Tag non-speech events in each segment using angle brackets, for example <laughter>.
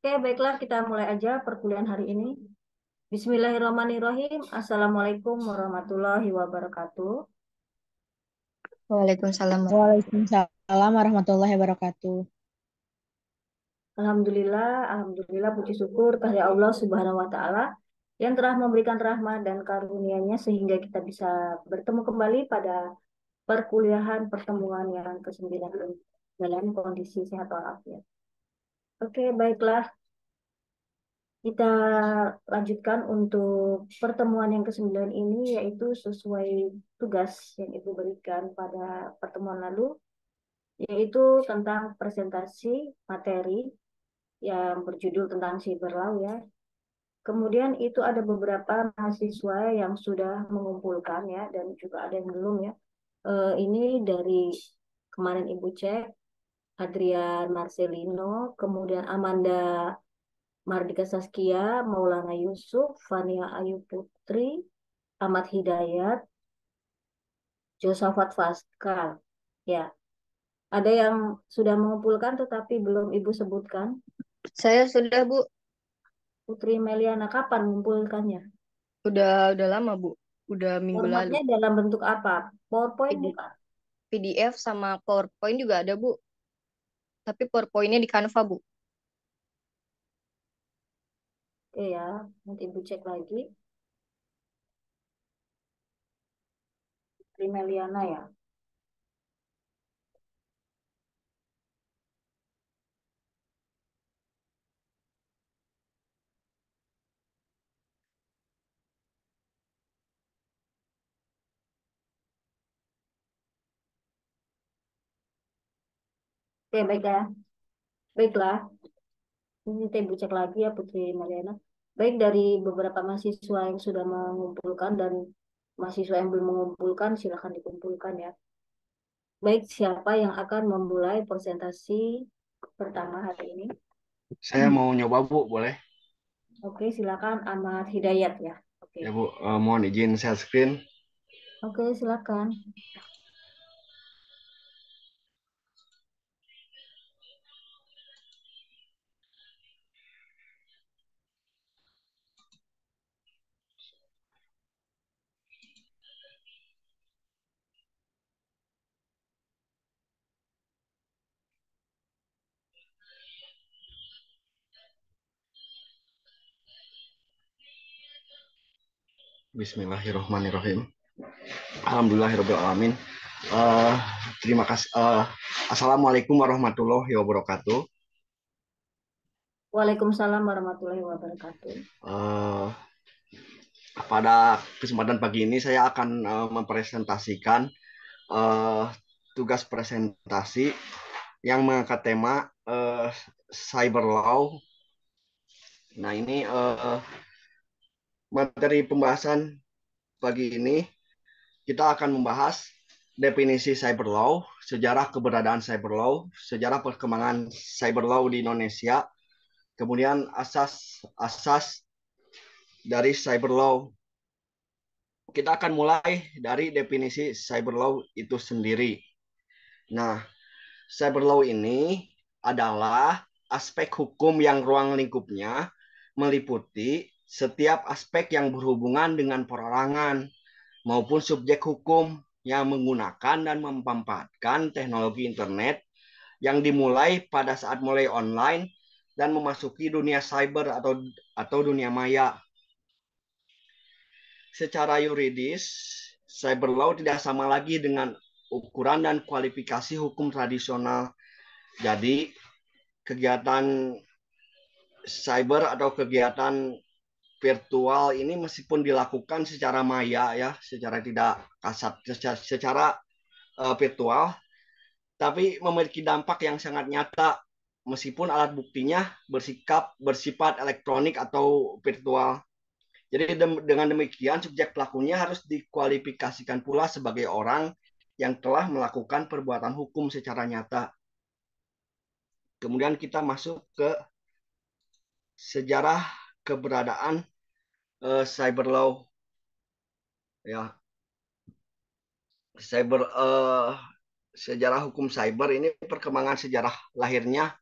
Oke, baiklah kita mulai aja perkuliahan hari ini. Bismillahirrahmanirrahim. Assalamualaikum warahmatullahi wabarakatuh. Waalaikumsalam. Waalaikumsalam warahmatullahi wabarakatuh. Alhamdulillah, alhamdulillah puji syukur kepada Allah Subhanahu wa taala yang telah memberikan rahmat dan karunia-Nya sehingga kita bisa bertemu kembali pada perkuliahan pertemuan yang ke-9 dalam kondisi sehat walafiat. Oke, baiklah. Kita lanjutkan untuk pertemuan yang ke-9 ini yaitu sesuai tugas yang Ibu berikan pada pertemuan lalu yaitu tentang presentasi materi yang berjudul tentang cyber law ya. Kemudian itu ada beberapa mahasiswa yang sudah mengumpulkan ya dan juga ada yang belum ya. Uh, ini dari kemarin Ibu cek Adrian Marcelino, kemudian Amanda Mardika Saskia, Maulana Yusuf, Fania Ayu Putri, Ahmad Hidayat, Josafat Faskal. Ya, ada yang sudah mengumpulkan tetapi belum Ibu sebutkan. Saya sudah, Bu. Putri Meliana, kapan mengumpulkannya? Udah udah lama, Bu. Udah minggu Formatnya lalu. dalam bentuk apa? PowerPoint PD bukan? PDF sama PowerPoint juga ada, Bu. Tapi PowerPoint-nya di Canva, Bu. Oke ya, nanti Ibu cek lagi. Putri Meliana ya. Ya. Baiklah. Ini saya Ibu cek lagi ya Putri Mariana. Baik dari beberapa mahasiswa yang sudah mengumpulkan dan mahasiswa yang belum mengumpulkan silakan dikumpulkan ya. Baik, siapa yang akan memulai presentasi pertama hari ini? Saya mau nyoba Bu, boleh? Oke, silakan Ahmad Hidayat ya. Oke. Ya Bu, uh, mohon izin share screen. Oke, silakan. Bismillahirrahmanirrahim. Alhamdulillahirobbilalamin. Uh, terima kasih. Uh, Assalamualaikum warahmatullahi wabarakatuh. Waalaikumsalam warahmatullahi wabarakatuh. Uh, pada kesempatan pagi ini saya akan uh, mempresentasikan uh, tugas presentasi yang mengangkat tema uh, cyber law. Nah ini uh, materi pembahasan pagi ini kita akan membahas definisi cyber law, sejarah keberadaan cyber law, sejarah perkembangan cyber law di Indonesia, kemudian asas-asas dari cyber law. Kita akan mulai dari definisi cyber law itu sendiri. Nah, cyber law ini adalah aspek hukum yang ruang lingkupnya meliputi setiap aspek yang berhubungan dengan perorangan maupun subjek hukum yang menggunakan dan memanfaatkan teknologi internet yang dimulai pada saat mulai online dan memasuki dunia cyber atau atau dunia maya. Secara yuridis, cyber law tidak sama lagi dengan ukuran dan kualifikasi hukum tradisional. Jadi, kegiatan cyber atau kegiatan virtual ini meskipun dilakukan secara maya ya, secara tidak kasat, secara, secara uh, virtual, tapi memiliki dampak yang sangat nyata meskipun alat buktinya bersikap bersifat elektronik atau virtual. Jadi dengan demikian subjek pelakunya harus dikualifikasikan pula sebagai orang yang telah melakukan perbuatan hukum secara nyata. Kemudian kita masuk ke sejarah keberadaan uh, cyber law. Ya. Cyber uh, sejarah hukum cyber ini perkembangan sejarah lahirnya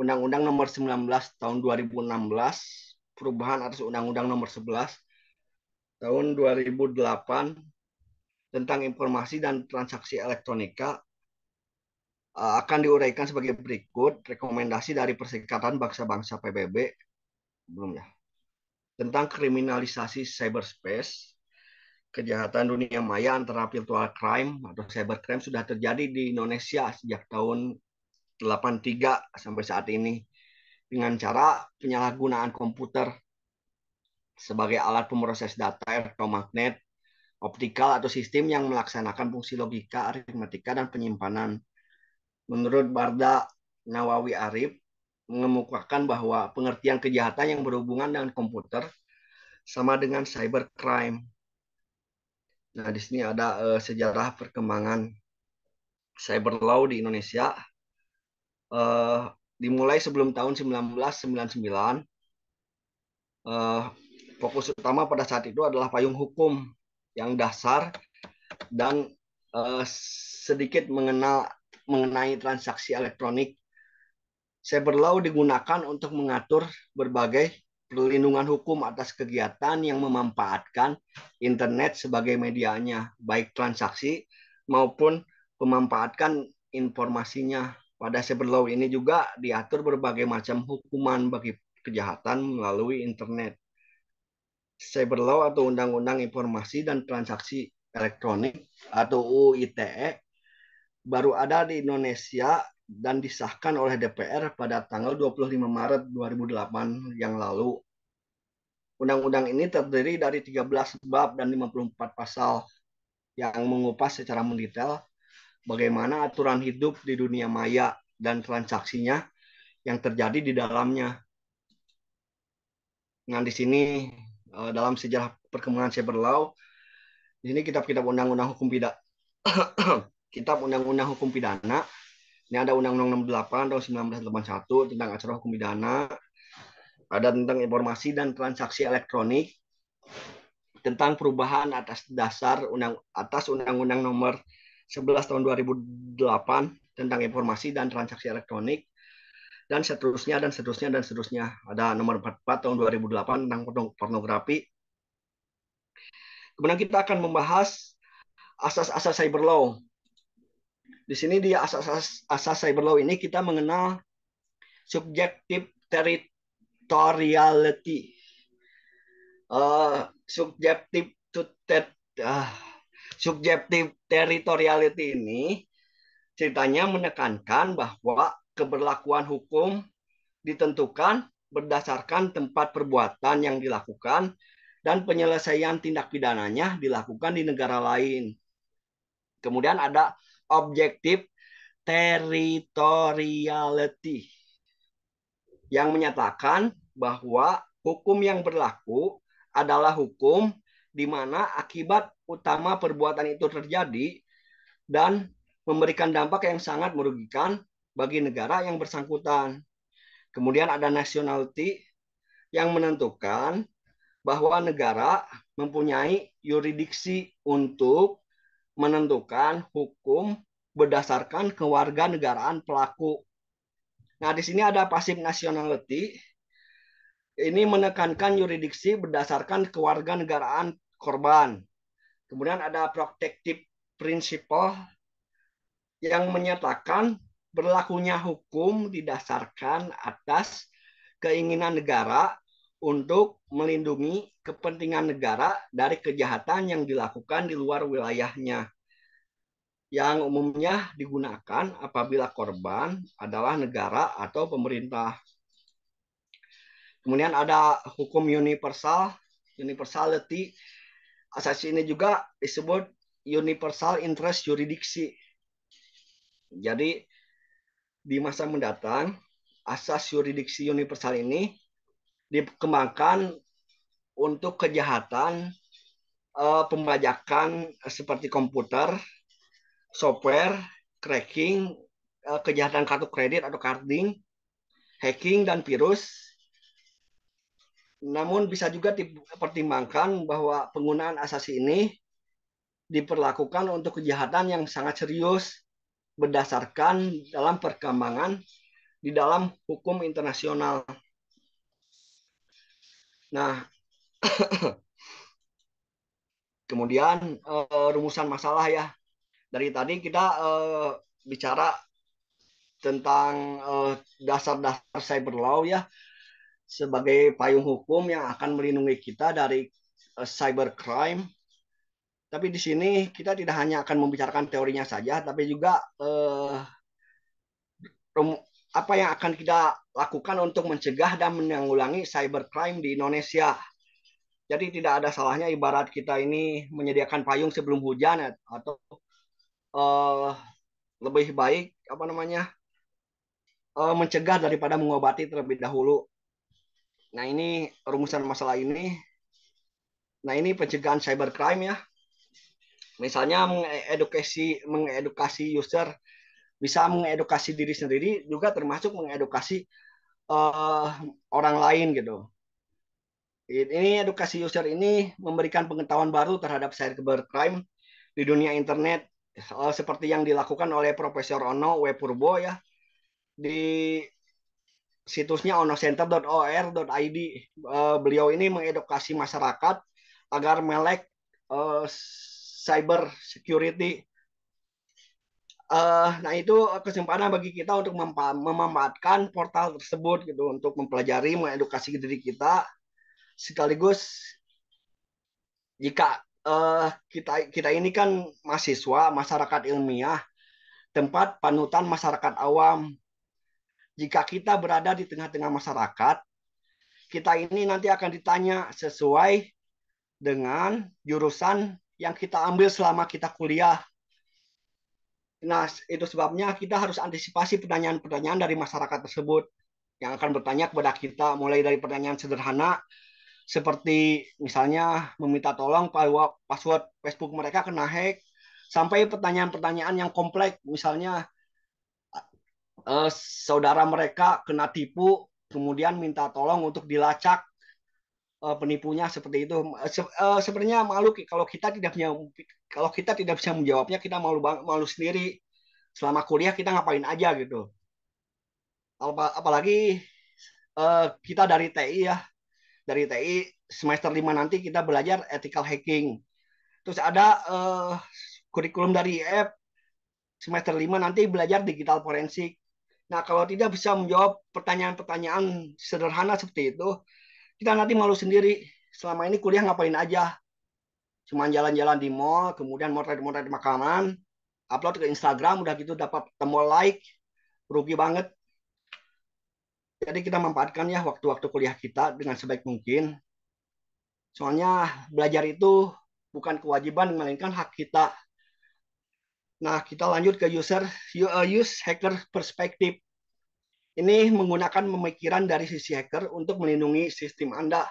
Undang-Undang Nomor 19 Tahun 2016 perubahan atas Undang-Undang Nomor 11 Tahun 2008 tentang informasi dan transaksi elektronika eh, akan diuraikan sebagai berikut rekomendasi dari Perserikatan Bangsa-Bangsa PBB belum ya tentang kriminalisasi cyberspace kejahatan dunia maya antara virtual crime atau cybercrime sudah terjadi di Indonesia sejak tahun 83 sampai saat ini dengan cara penyalahgunaan komputer sebagai alat pemroses data elektromagnet, optikal atau sistem yang melaksanakan fungsi logika, aritmatika dan penyimpanan. Menurut Barda Nawawi Arif mengemukakan bahwa pengertian kejahatan yang berhubungan dengan komputer sama dengan cybercrime. Nah, di sini ada uh, sejarah perkembangan cyber law di Indonesia uh, dimulai sebelum tahun 1999. Uh, fokus utama pada saat itu adalah payung hukum yang dasar dan uh, sedikit mengenal mengenai transaksi elektronik. Cyber law digunakan untuk mengatur berbagai perlindungan hukum atas kegiatan yang memanfaatkan internet sebagai medianya, baik transaksi maupun memanfaatkan informasinya pada cyber law ini juga diatur berbagai macam hukuman bagi kejahatan melalui internet. Cyber law atau Undang-Undang Informasi dan Transaksi Elektronik atau UU ITE baru ada di Indonesia dan disahkan oleh DPR pada tanggal 25 Maret 2008 yang lalu. Undang-undang ini terdiri dari 13 bab dan 54 pasal yang mengupas secara mendetail bagaimana aturan hidup di dunia maya dan transaksinya yang terjadi di dalamnya. Nah, di sini eh, dalam sejarah perkembangan cyber law, di sini kitab-kitab undang-undang hukum pidana, <clears throat> kitab undang-undang hukum pidana. Ini ada Undang-Undang 68 tahun 1981 tentang acara hukum pidana, ada tentang informasi dan transaksi elektronik, tentang perubahan atas dasar undang atas Undang-Undang nomor 11 tahun 2008 tentang informasi dan transaksi elektronik dan seterusnya dan seterusnya dan seterusnya. Ada nomor 44 tahun 2008 tentang pornografi. Kemudian kita akan membahas asas-asas cyber law. Di sini di asas-asas asas cyber law ini kita mengenal subjective territoriality. Uh, subjective to uh, subjektif territoriality ini ceritanya menekankan bahwa keberlakuan hukum ditentukan berdasarkan tempat perbuatan yang dilakukan dan penyelesaian tindak pidananya dilakukan di negara lain. Kemudian ada objektif territoriality yang menyatakan bahwa hukum yang berlaku adalah hukum di mana akibat utama perbuatan itu terjadi dan memberikan dampak yang sangat merugikan bagi negara yang bersangkutan. Kemudian ada nationality yang menentukan bahwa negara mempunyai yuridiksi untuk menentukan hukum berdasarkan kewarganegaraan pelaku. Nah, di sini ada pasif nationality ini menekankan yuridiksi berdasarkan kewarganegaraan korban. Kemudian ada protective principle yang menyatakan berlakunya hukum didasarkan atas keinginan negara untuk melindungi kepentingan negara dari kejahatan yang dilakukan di luar wilayahnya yang umumnya digunakan apabila korban adalah negara atau pemerintah. Kemudian ada hukum universal, universality. Asas ini juga disebut universal interest jurisdiksi. Jadi di masa mendatang asas yuridiksi universal ini dikembangkan untuk kejahatan uh, pembajakan seperti komputer, software, cracking, uh, kejahatan kartu kredit atau carding, hacking dan virus namun bisa juga dipertimbangkan bahwa penggunaan asas ini diperlakukan untuk kejahatan yang sangat serius berdasarkan dalam perkembangan di dalam hukum internasional. Nah, <coughs> kemudian uh, rumusan masalah ya. Dari tadi kita uh, bicara tentang dasar-dasar cyber law ya sebagai payung hukum yang akan melindungi kita dari cyber crime. Tapi di sini kita tidak hanya akan membicarakan teorinya saja, tapi juga eh, apa yang akan kita lakukan untuk mencegah dan menanggulangi cybercrime di Indonesia. Jadi tidak ada salahnya ibarat kita ini menyediakan payung sebelum hujan atau uh, lebih baik apa namanya uh, mencegah daripada mengobati terlebih dahulu. Nah ini rumusan masalah ini. Nah ini pencegahan cybercrime ya. Misalnya mengedukasi mengedukasi user bisa mengedukasi diri sendiri juga termasuk mengedukasi uh, orang lain gitu. Ini edukasi user ini memberikan pengetahuan baru terhadap cybercrime di dunia internet uh, seperti yang dilakukan oleh Profesor Ono W Purbo ya di situsnya onocenter.or.id. Uh, beliau ini mengedukasi masyarakat agar melek uh, cyber security Uh, nah itu kesempatan bagi kita untuk memanfaatkan portal tersebut gitu untuk mempelajari, mengedukasi diri kita sekaligus jika uh, kita kita ini kan mahasiswa masyarakat ilmiah tempat panutan masyarakat awam. Jika kita berada di tengah-tengah masyarakat kita ini nanti akan ditanya sesuai dengan jurusan yang kita ambil selama kita kuliah Nah, itu sebabnya kita harus antisipasi pertanyaan-pertanyaan dari masyarakat tersebut. Yang akan bertanya kepada kita mulai dari pertanyaan sederhana seperti misalnya meminta tolong password Facebook mereka kena hack sampai pertanyaan-pertanyaan yang kompleks. Misalnya eh, saudara mereka kena tipu kemudian minta tolong untuk dilacak eh, penipunya seperti itu. Se eh, sebenarnya malu kalau kita tidak punya kalau kita tidak bisa menjawabnya kita malu malu sendiri. Selama kuliah kita ngapain aja gitu. Apalagi uh, kita dari TI ya. Dari TI semester 5 nanti kita belajar ethical hacking. Terus ada uh, kurikulum dari IF semester 5 nanti belajar digital forensik. Nah kalau tidak bisa menjawab pertanyaan-pertanyaan sederhana seperti itu kita nanti malu sendiri selama ini kuliah ngapain aja cuma jalan-jalan di mall, kemudian motret-motret makanan, upload ke Instagram, udah gitu dapat tombol like, rugi banget. Jadi kita manfaatkan ya waktu-waktu kuliah kita dengan sebaik mungkin. Soalnya belajar itu bukan kewajiban, melainkan hak kita. Nah, kita lanjut ke user use hacker perspective. Ini menggunakan pemikiran dari sisi hacker untuk melindungi sistem Anda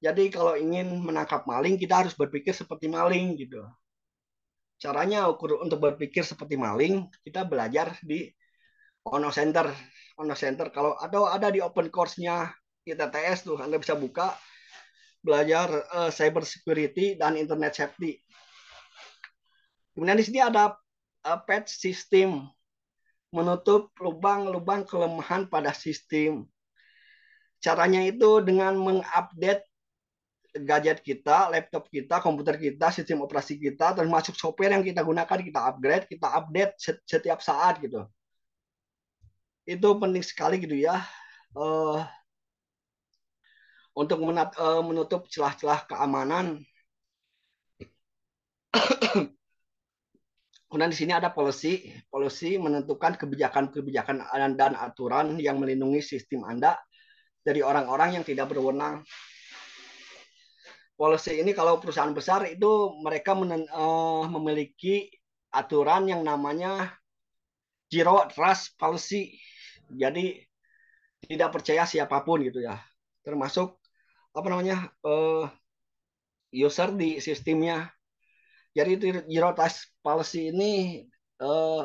jadi kalau ingin menangkap maling kita harus berpikir seperti maling gitu. Caranya ukur untuk berpikir seperti maling kita belajar di Ono Center. Ono Center kalau atau ada di open course-nya ITTS tuh Anda bisa buka belajar uh, cyber security dan internet safety. Kemudian di sini ada uh, patch system menutup lubang-lubang kelemahan pada sistem. Caranya itu dengan mengupdate gadget kita, laptop kita, komputer kita, sistem operasi kita, termasuk software yang kita gunakan, kita upgrade, kita update setiap saat gitu. Itu penting sekali gitu ya. Uh, untuk uh, menutup celah-celah keamanan. <coughs> Kemudian di sini ada policy. Policy menentukan kebijakan-kebijakan dan aturan yang melindungi sistem Anda dari orang-orang yang tidak berwenang policy ini kalau perusahaan besar itu mereka menen, uh, memiliki aturan yang namanya zero trust policy. Jadi tidak percaya siapa pun gitu ya. Termasuk apa namanya uh, user di sistemnya. Jadi zero trust policy ini uh,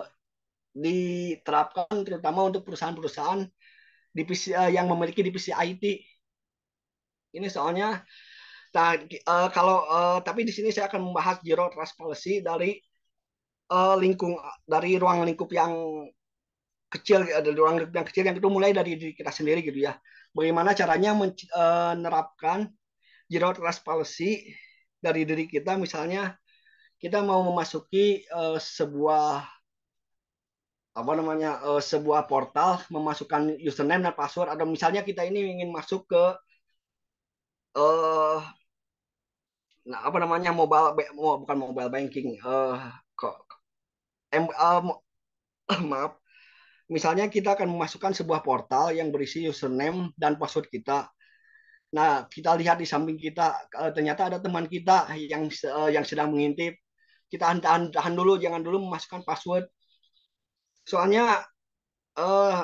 diterapkan terutama untuk perusahaan-perusahaan uh, yang memiliki divisi IT. Ini soalnya Nah, uh, kalau uh, tapi di sini saya akan membahas zero trust policy dari uh, lingkung dari ruang lingkup yang kecil ada ruang lingkup yang kecil yang itu mulai dari diri kita sendiri gitu ya bagaimana caranya menerapkan zero trust policy dari diri kita misalnya kita mau memasuki uh, sebuah apa namanya uh, sebuah portal memasukkan username dan password atau misalnya kita ini ingin masuk ke uh, nah apa namanya mobile bukan mobile banking uh, kok uh, <coughs> maaf. Misalnya kita akan memasukkan sebuah portal yang berisi username dan password kita. Nah kita lihat di samping kita uh, ternyata ada teman kita yang uh, yang sedang mengintip kita tahan, tahan dulu jangan dulu memasukkan password soalnya uh,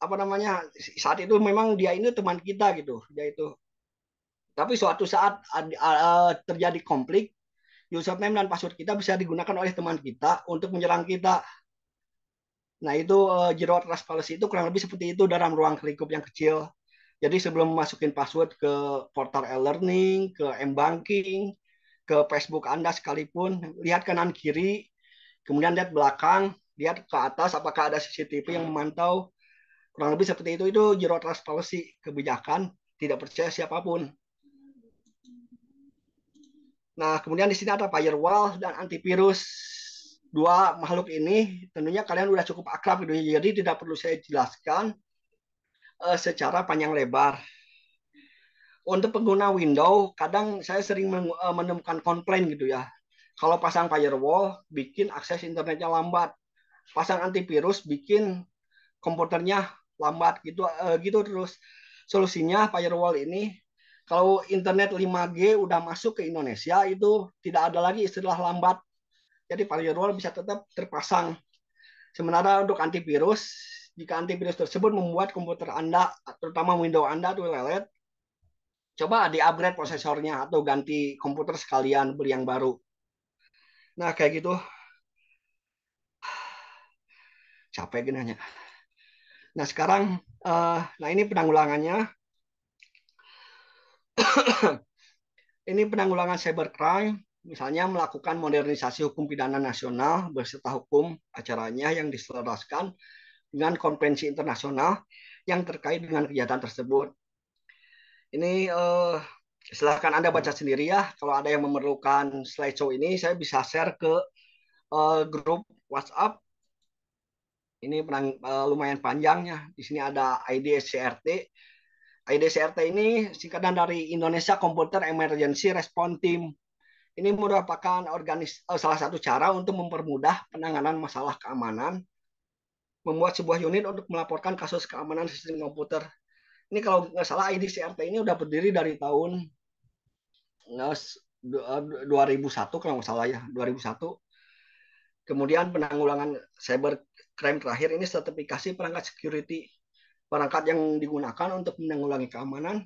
apa namanya saat itu memang dia ini teman kita gitu dia itu tapi suatu saat uh, terjadi konflik, username dan password kita bisa digunakan oleh teman kita untuk menyerang kita. Nah, itu uh, zero trust policy itu kurang lebih seperti itu dalam ruang lingkup yang kecil. Jadi sebelum masukin password ke portal e-learning, ke m-banking, ke Facebook Anda sekalipun, lihat kanan kiri, kemudian lihat belakang, lihat ke atas apakah ada CCTV yang memantau. Kurang lebih seperti itu itu zero trust policy, kebijakan tidak percaya siapa pun. Nah, kemudian di sini ada firewall dan antivirus. Dua makhluk ini tentunya kalian sudah cukup akrab gitu ya. Jadi tidak perlu saya jelaskan uh, secara panjang lebar. Untuk pengguna Windows, kadang saya sering eh, menemukan komplain gitu ya. Kalau pasang firewall, bikin akses internetnya lambat. Pasang antivirus, bikin komputernya lambat gitu uh, gitu terus. Solusinya firewall ini kalau internet 5G udah masuk ke Indonesia itu tidak ada lagi istilah lambat. Jadi firewall bisa tetap terpasang. Sementara untuk antivirus, jika antivirus tersebut membuat komputer Anda, terutama Windows Anda itu lelet, coba di-upgrade prosesornya atau ganti komputer sekalian beli yang baru. Nah, kayak gitu. Capek gini hanya. Nah, sekarang, uh, nah ini penanggulangannya <coughs> ini penanggulangan cybercrime, misalnya melakukan modernisasi hukum pidana nasional beserta hukum acaranya yang diselaraskan dengan konvensi internasional yang terkait dengan kejahatan tersebut. Ini eh, silahkan Anda baca sendiri ya. Kalau ada yang memerlukan slideshow ini, saya bisa share ke eh, grup WhatsApp. Ini penang, eh, lumayan panjangnya. Di sini ada ID SCRT IDCRT ini singkatan dari Indonesia Computer Emergency Response Team. Ini merupakan organis, uh, salah satu cara untuk mempermudah penanganan masalah keamanan, membuat sebuah unit untuk melaporkan kasus keamanan sistem komputer. Ini kalau nggak salah IDCRT ini udah berdiri dari tahun 2001 eh, kalau nggak salah ya 2001. Kemudian penanggulangan cyber crime terakhir ini sertifikasi perangkat security perangkat yang digunakan untuk menanggulangi keamanan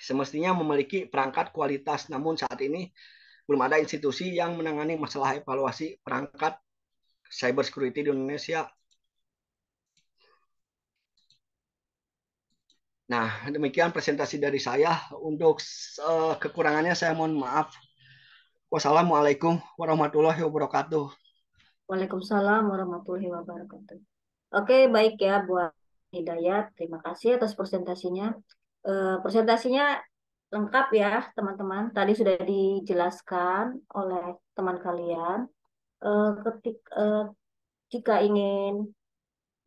semestinya memiliki perangkat kualitas. Namun saat ini belum ada institusi yang menangani masalah evaluasi perangkat cyber security di Indonesia. Nah, demikian presentasi dari saya. Untuk uh, kekurangannya saya mohon maaf. Wassalamualaikum warahmatullahi wabarakatuh. Waalaikumsalam warahmatullahi wabarakatuh. Oke, baik ya buat Hidayat, terima kasih atas presentasinya. Uh, presentasinya lengkap ya, teman-teman. Tadi sudah dijelaskan oleh teman kalian. Uh, ketik, uh, jika ingin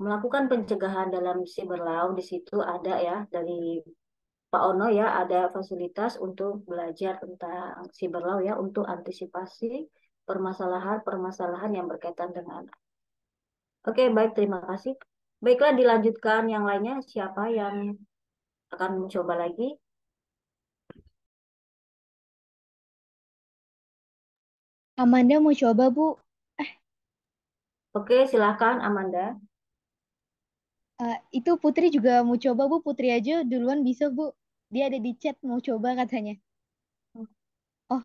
melakukan pencegahan dalam cyber law, di situ ada ya dari Pak Ono ya, ada fasilitas untuk belajar tentang cyber law ya, untuk antisipasi permasalahan-permasalahan yang berkaitan dengan. Oke, baik, terima kasih. Baiklah, dilanjutkan yang lainnya. Siapa yang akan mencoba lagi? Amanda mau coba, Bu. Eh. Oke, silakan Amanda. Uh, itu Putri juga mau coba, Bu. Putri aja duluan bisa, Bu. Dia ada di chat mau coba katanya. Oh,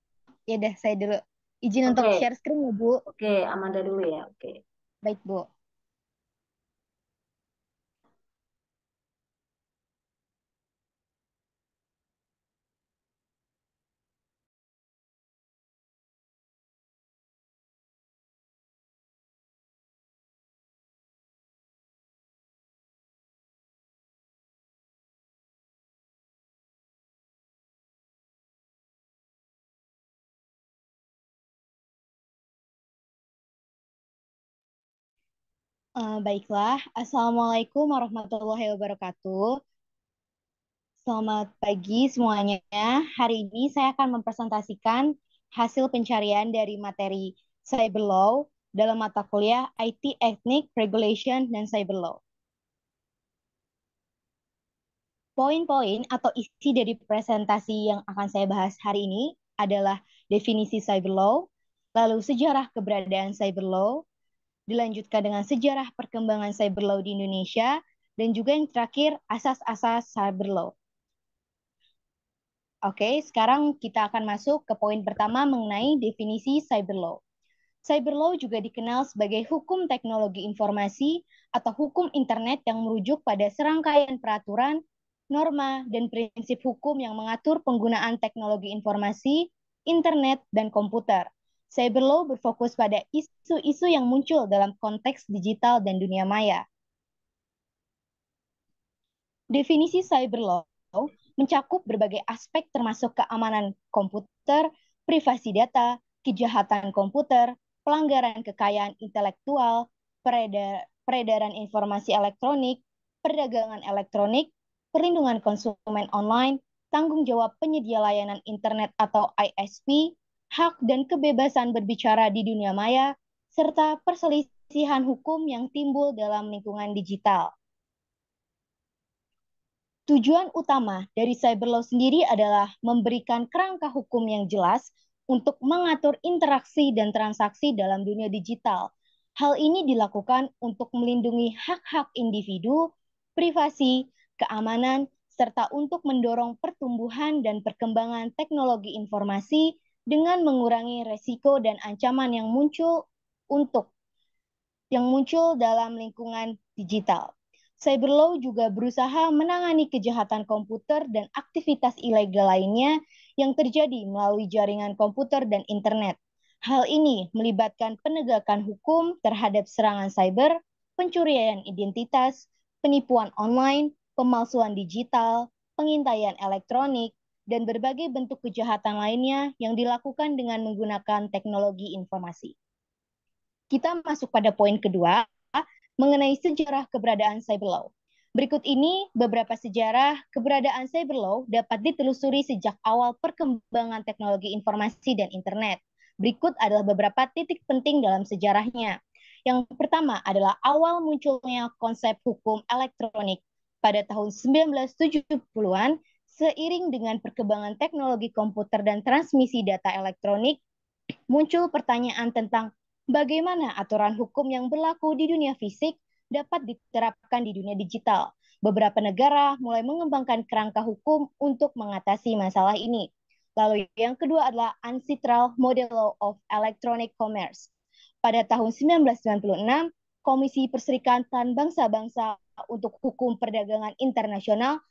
ya udah saya dulu. Izin okay. untuk share screen ya, Bu. Oke, Amanda dulu ya. Oke. Baik, Bu. Uh, baiklah, Assalamualaikum warahmatullahi wabarakatuh. Selamat pagi semuanya. Hari ini saya akan mempresentasikan hasil pencarian dari materi Cyber Law dalam mata kuliah IT Ethnic Regulation dan Cyber Law. Poin-poin atau isi dari presentasi yang akan saya bahas hari ini adalah definisi cyber law, lalu sejarah keberadaan cyber law, dilanjutkan dengan sejarah perkembangan cyber law di Indonesia, dan juga yang terakhir asas-asas cyber law. Oke, sekarang kita akan masuk ke poin pertama mengenai definisi cyber law. Cyber law juga dikenal sebagai hukum teknologi informasi atau hukum internet yang merujuk pada serangkaian peraturan, norma, dan prinsip hukum yang mengatur penggunaan teknologi informasi, internet, dan komputer. Cyber law berfokus pada isu-isu yang muncul dalam konteks digital dan dunia maya. Definisi cyber law mencakup berbagai aspek termasuk keamanan komputer, privasi data, kejahatan komputer, pelanggaran kekayaan intelektual, peredaran informasi elektronik, perdagangan elektronik, perlindungan konsumen online, tanggung jawab penyedia layanan internet atau ISP, hak dan kebebasan berbicara di dunia maya, serta perselisihan hukum yang timbul dalam lingkungan digital. Tujuan utama dari cyber law sendiri adalah memberikan kerangka hukum yang jelas untuk mengatur interaksi dan transaksi dalam dunia digital. Hal ini dilakukan untuk melindungi hak-hak individu, privasi, keamanan, serta untuk mendorong pertumbuhan dan perkembangan teknologi informasi dengan mengurangi resiko dan ancaman yang muncul untuk yang muncul dalam lingkungan digital. Cyber Law juga berusaha menangani kejahatan komputer dan aktivitas ilegal lainnya yang terjadi melalui jaringan komputer dan internet. Hal ini melibatkan penegakan hukum terhadap serangan cyber, pencurian identitas, penipuan online, pemalsuan digital, pengintaian elektronik, dan berbagai bentuk kejahatan lainnya yang dilakukan dengan menggunakan teknologi informasi. Kita masuk pada poin kedua, mengenai sejarah keberadaan cyber law. Berikut ini beberapa sejarah keberadaan cyber law dapat ditelusuri sejak awal perkembangan teknologi informasi dan internet. Berikut adalah beberapa titik penting dalam sejarahnya. Yang pertama adalah awal munculnya konsep hukum elektronik pada tahun 1970-an seiring dengan perkembangan teknologi komputer dan transmisi data elektronik, muncul pertanyaan tentang bagaimana aturan hukum yang berlaku di dunia fisik dapat diterapkan di dunia digital. Beberapa negara mulai mengembangkan kerangka hukum untuk mengatasi masalah ini. Lalu yang kedua adalah Ancestral Model Law of Electronic Commerce. Pada tahun 1996, Komisi Perserikatan Bangsa-Bangsa untuk Hukum Perdagangan Internasional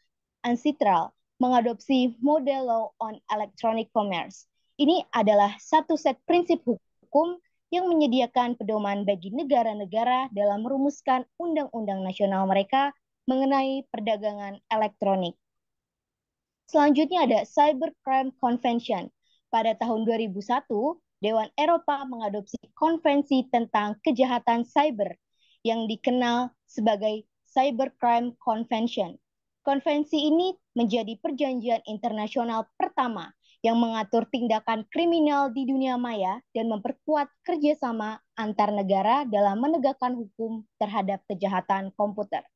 Ancestral mengadopsi Model Law on Electronic Commerce. Ini adalah satu set prinsip hukum yang menyediakan pedoman bagi negara-negara dalam merumuskan undang-undang nasional mereka mengenai perdagangan elektronik. Selanjutnya ada Cybercrime Convention. Pada tahun 2001, Dewan Eropa mengadopsi konvensi tentang kejahatan cyber yang dikenal sebagai Cybercrime Convention. Konvensi ini menjadi perjanjian internasional pertama yang mengatur tindakan kriminal di dunia maya dan memperkuat kerjasama antar negara dalam menegakkan hukum terhadap kejahatan komputer.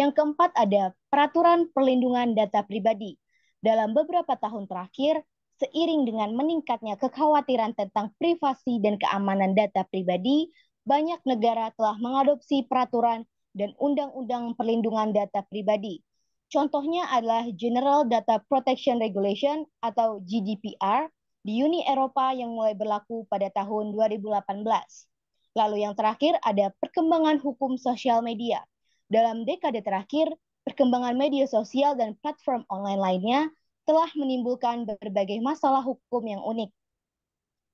Yang keempat ada peraturan perlindungan data pribadi. Dalam beberapa tahun terakhir, seiring dengan meningkatnya kekhawatiran tentang privasi dan keamanan data pribadi, banyak negara telah mengadopsi peraturan dan undang-undang perlindungan data pribadi Contohnya adalah General Data Protection Regulation atau GDPR di Uni Eropa yang mulai berlaku pada tahun 2018. Lalu yang terakhir ada perkembangan hukum sosial media. Dalam dekade terakhir, perkembangan media sosial dan platform online lainnya telah menimbulkan berbagai masalah hukum yang unik.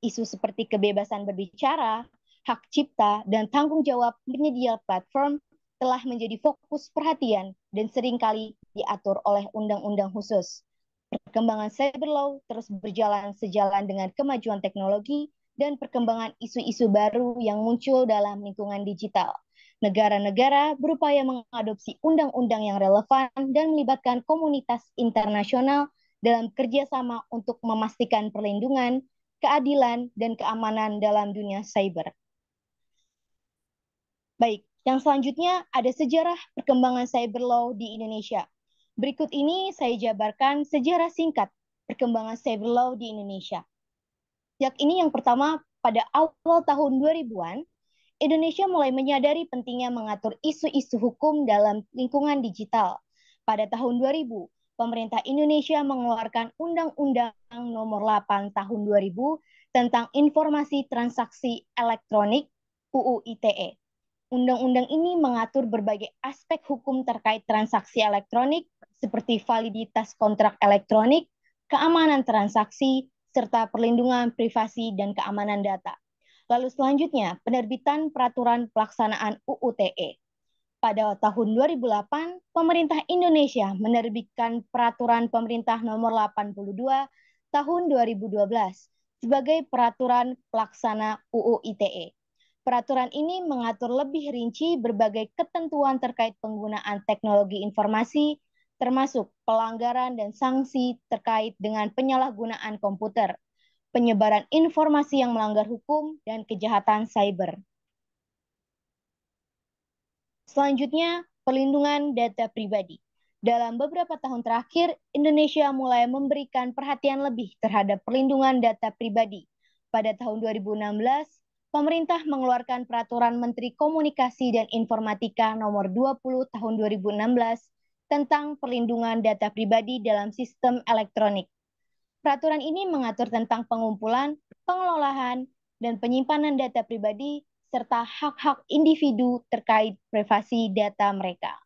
Isu seperti kebebasan berbicara, hak cipta, dan tanggung jawab penyedia platform telah menjadi fokus perhatian dan sering kali diatur oleh undang-undang khusus. Perkembangan cyber law terus berjalan sejalan dengan kemajuan teknologi dan perkembangan isu-isu baru yang muncul dalam lingkungan digital. Negara-negara berupaya mengadopsi undang-undang yang relevan dan melibatkan komunitas internasional dalam kerjasama untuk memastikan perlindungan, keadilan, dan keamanan dalam dunia cyber. Baik, yang selanjutnya ada sejarah perkembangan cyber law di Indonesia. Berikut ini saya jabarkan sejarah singkat perkembangan cyber law di Indonesia. Sejak ini yang pertama pada awal tahun 2000-an, Indonesia mulai menyadari pentingnya mengatur isu-isu hukum dalam lingkungan digital. Pada tahun 2000, pemerintah Indonesia mengeluarkan Undang-Undang Nomor 8 Tahun 2000 tentang Informasi Transaksi Elektronik UU ITE. Undang-undang ini mengatur berbagai aspek hukum terkait transaksi elektronik seperti validitas kontrak elektronik, keamanan transaksi, serta perlindungan privasi dan keamanan data. Lalu selanjutnya, penerbitan peraturan pelaksanaan UUTE. Pada tahun 2008, pemerintah Indonesia menerbitkan peraturan pemerintah nomor 82 tahun 2012 sebagai peraturan pelaksana UU ITE. Peraturan ini mengatur lebih rinci berbagai ketentuan terkait penggunaan teknologi informasi, termasuk pelanggaran dan sanksi terkait dengan penyalahgunaan komputer, penyebaran informasi yang melanggar hukum, dan kejahatan cyber. Selanjutnya, perlindungan data pribadi. Dalam beberapa tahun terakhir, Indonesia mulai memberikan perhatian lebih terhadap perlindungan data pribadi. Pada tahun 2016, pemerintah mengeluarkan Peraturan Menteri Komunikasi dan Informatika Nomor 20 Tahun 2016 tentang perlindungan data pribadi dalam sistem elektronik. Peraturan ini mengatur tentang pengumpulan, pengelolaan, dan penyimpanan data pribadi serta hak-hak individu terkait privasi data mereka.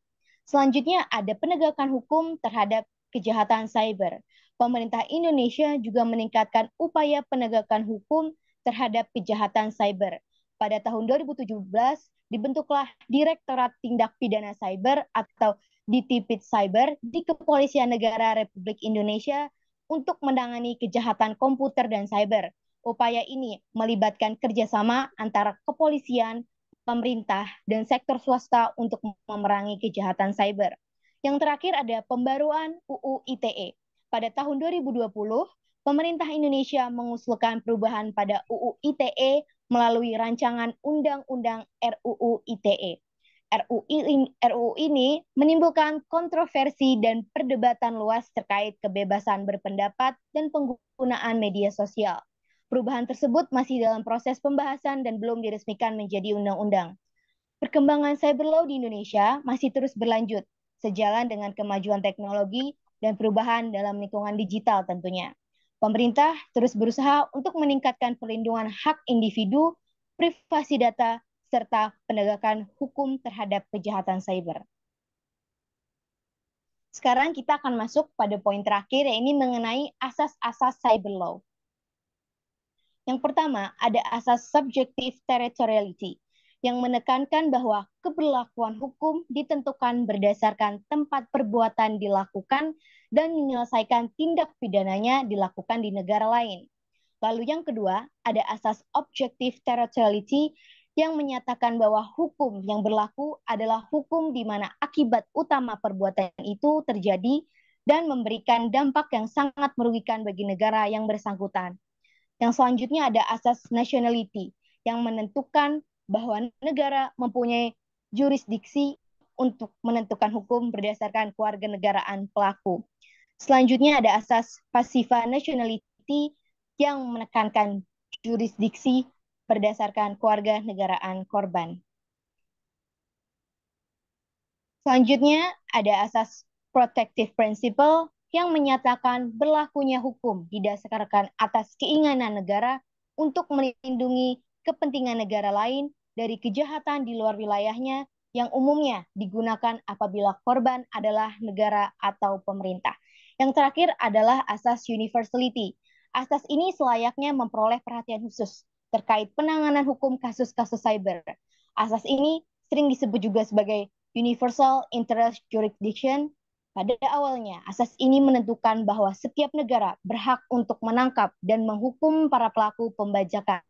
Selanjutnya ada penegakan hukum terhadap kejahatan cyber. Pemerintah Indonesia juga meningkatkan upaya penegakan hukum terhadap kejahatan cyber. Pada tahun 2017 dibentuklah Direktorat Tindak Pidana Cyber atau DTPIT Cyber di Kepolisian Negara Republik Indonesia untuk menangani kejahatan komputer dan cyber. Upaya ini melibatkan kerjasama antara kepolisian, pemerintah, dan sektor swasta untuk memerangi kejahatan cyber. Yang terakhir ada pembaruan UU ITE. Pada tahun 2020, pemerintah Indonesia mengusulkan perubahan pada UU ITE melalui rancangan Undang-Undang RUU ITE. RUU ini, menimbulkan kontroversi dan perdebatan luas terkait kebebasan berpendapat dan penggunaan media sosial. Perubahan tersebut masih dalam proses pembahasan dan belum diresmikan menjadi undang-undang. Perkembangan cyber law di Indonesia masih terus berlanjut, sejalan dengan kemajuan teknologi dan perubahan dalam lingkungan digital tentunya. Pemerintah terus berusaha untuk meningkatkan perlindungan hak individu, privasi data, serta penegakan hukum terhadap kejahatan cyber. Sekarang kita akan masuk pada poin terakhir, yaitu mengenai asas-asas cyber law. Yang pertama, ada asas subjective territoriality, yang menekankan bahwa keberlakuan hukum ditentukan berdasarkan tempat perbuatan dilakukan dan menyelesaikan tindak pidananya dilakukan di negara lain. Lalu yang kedua, ada asas objective territoriality yang menyatakan bahwa hukum yang berlaku adalah hukum di mana akibat utama perbuatan itu terjadi dan memberikan dampak yang sangat merugikan bagi negara yang bersangkutan. Yang selanjutnya ada asas nationality yang menentukan bahwa negara mempunyai jurisdiksi untuk menentukan hukum berdasarkan keluarga negaraan pelaku. Selanjutnya ada asas passiva nationality yang menekankan jurisdiksi berdasarkan keluarga negaraan korban. Selanjutnya ada asas protective principle yang menyatakan berlakunya hukum didasarkan atas keinginan negara untuk melindungi kepentingan negara lain dari kejahatan di luar wilayahnya yang umumnya digunakan apabila korban adalah negara atau pemerintah. Yang terakhir adalah asas universality. Asas ini selayaknya memperoleh perhatian khusus terkait penanganan hukum kasus-kasus cyber. Asas ini sering disebut juga sebagai Universal Interest Jurisdiction. Pada awalnya, asas ini menentukan bahwa setiap negara berhak untuk menangkap dan menghukum para pelaku pembajakan.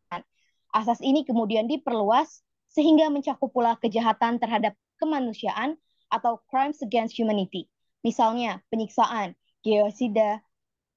Asas ini kemudian diperluas sehingga mencakup pula kejahatan terhadap kemanusiaan atau crimes against humanity. Misalnya penyiksaan, geosida,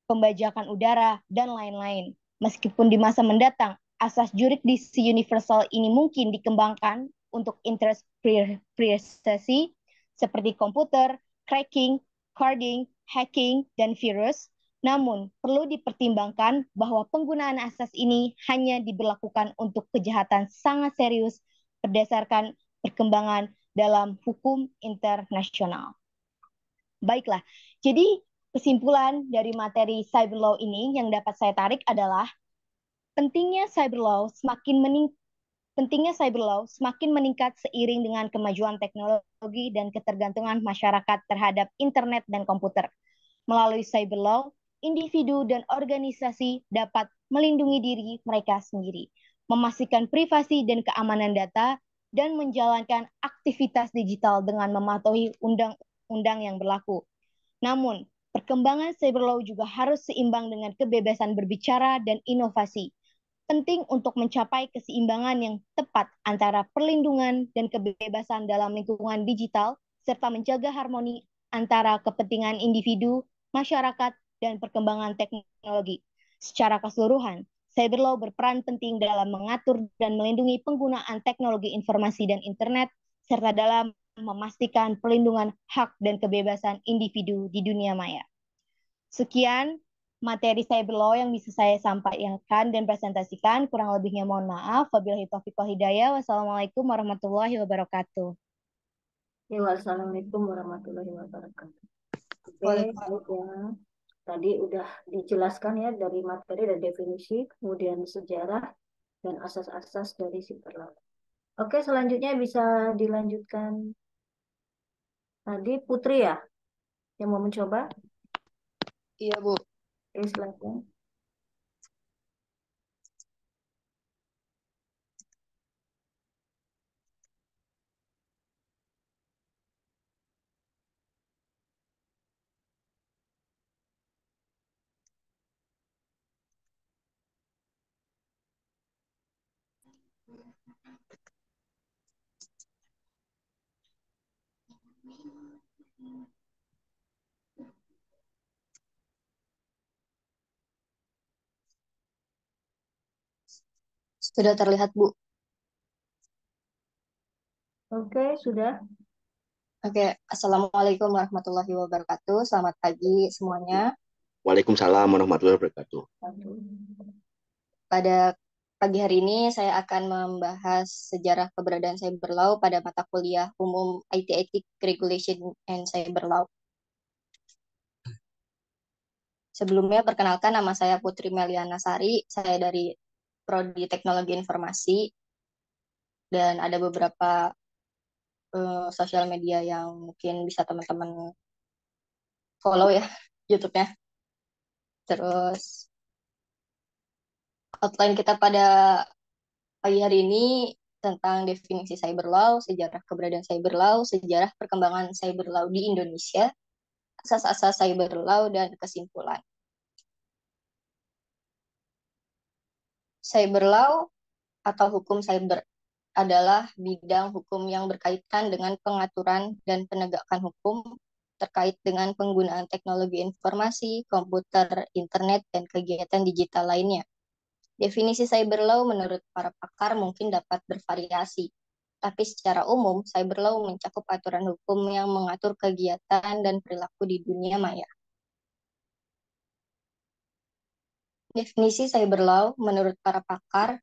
pembajakan udara, dan lain-lain. Meskipun di masa mendatang, asas jurisdiksi universal ini mungkin dikembangkan untuk interest privacy seperti komputer, cracking, carding, hacking, dan virus, namun perlu dipertimbangkan bahwa penggunaan asas ini hanya diberlakukan untuk kejahatan sangat serius berdasarkan perkembangan dalam hukum internasional. Baiklah, jadi kesimpulan dari materi cyber law ini yang dapat saya tarik adalah pentingnya cyber law semakin meningkat Pentingnya cyber law semakin meningkat seiring dengan kemajuan teknologi dan ketergantungan masyarakat terhadap internet dan komputer. Melalui cyber law, individu dan organisasi dapat melindungi diri mereka sendiri, memastikan privasi dan keamanan data, dan menjalankan aktivitas digital dengan mematuhi undang-undang yang berlaku. Namun, perkembangan cyber law juga harus seimbang dengan kebebasan berbicara dan inovasi penting untuk mencapai keseimbangan yang tepat antara perlindungan dan kebebasan dalam lingkungan digital, serta menjaga harmoni antara kepentingan individu, masyarakat, dan perkembangan teknologi. Secara keseluruhan, cyber law berperan penting dalam mengatur dan melindungi penggunaan teknologi informasi dan internet, serta dalam memastikan perlindungan hak dan kebebasan individu di dunia maya. Sekian materi cyber law yang bisa saya sampaikan dan presentasikan. Kurang lebihnya mohon maaf. Wabillahi taufiq wal hidayah. Wassalamualaikum warahmatullahi wabarakatuh. Ya, wassalamualaikum warahmatullahi wabarakatuh. Oke, ya. Tadi udah dijelaskan ya dari materi dan definisi, kemudian sejarah dan asas-asas dari cyber law. Oke, selanjutnya bisa dilanjutkan. Tadi Putri ya, yang mau mencoba? Iya, Bu. Oke, silakan. Sudah terlihat, Bu. Oke, sudah. Oke, Assalamualaikum warahmatullahi wabarakatuh. Selamat pagi semuanya. Waalaikumsalam warahmatullahi wabarakatuh. Pada pagi hari ini saya akan membahas sejarah keberadaan cyber law pada mata kuliah umum IT Ethic Regulation and Cyber Law. Sebelumnya perkenalkan nama saya Putri Meliana Sari, saya dari prodi teknologi informasi dan ada beberapa uh, sosial media yang mungkin bisa teman-teman follow ya <laughs> YouTube-nya. Terus outline kita pada pagi hari ini tentang definisi cyber law, sejarah keberadaan cyber law, sejarah perkembangan cyber law di Indonesia, asas-asas cyber law dan kesimpulan. Cyber law atau hukum cyber adalah bidang hukum yang berkaitan dengan pengaturan dan penegakan hukum terkait dengan penggunaan teknologi informasi, komputer, internet, dan kegiatan digital lainnya. Definisi cyber law menurut para pakar mungkin dapat bervariasi, tapi secara umum cyber law mencakup aturan hukum yang mengatur kegiatan dan perilaku di dunia maya. Definisi cyber law menurut para pakar,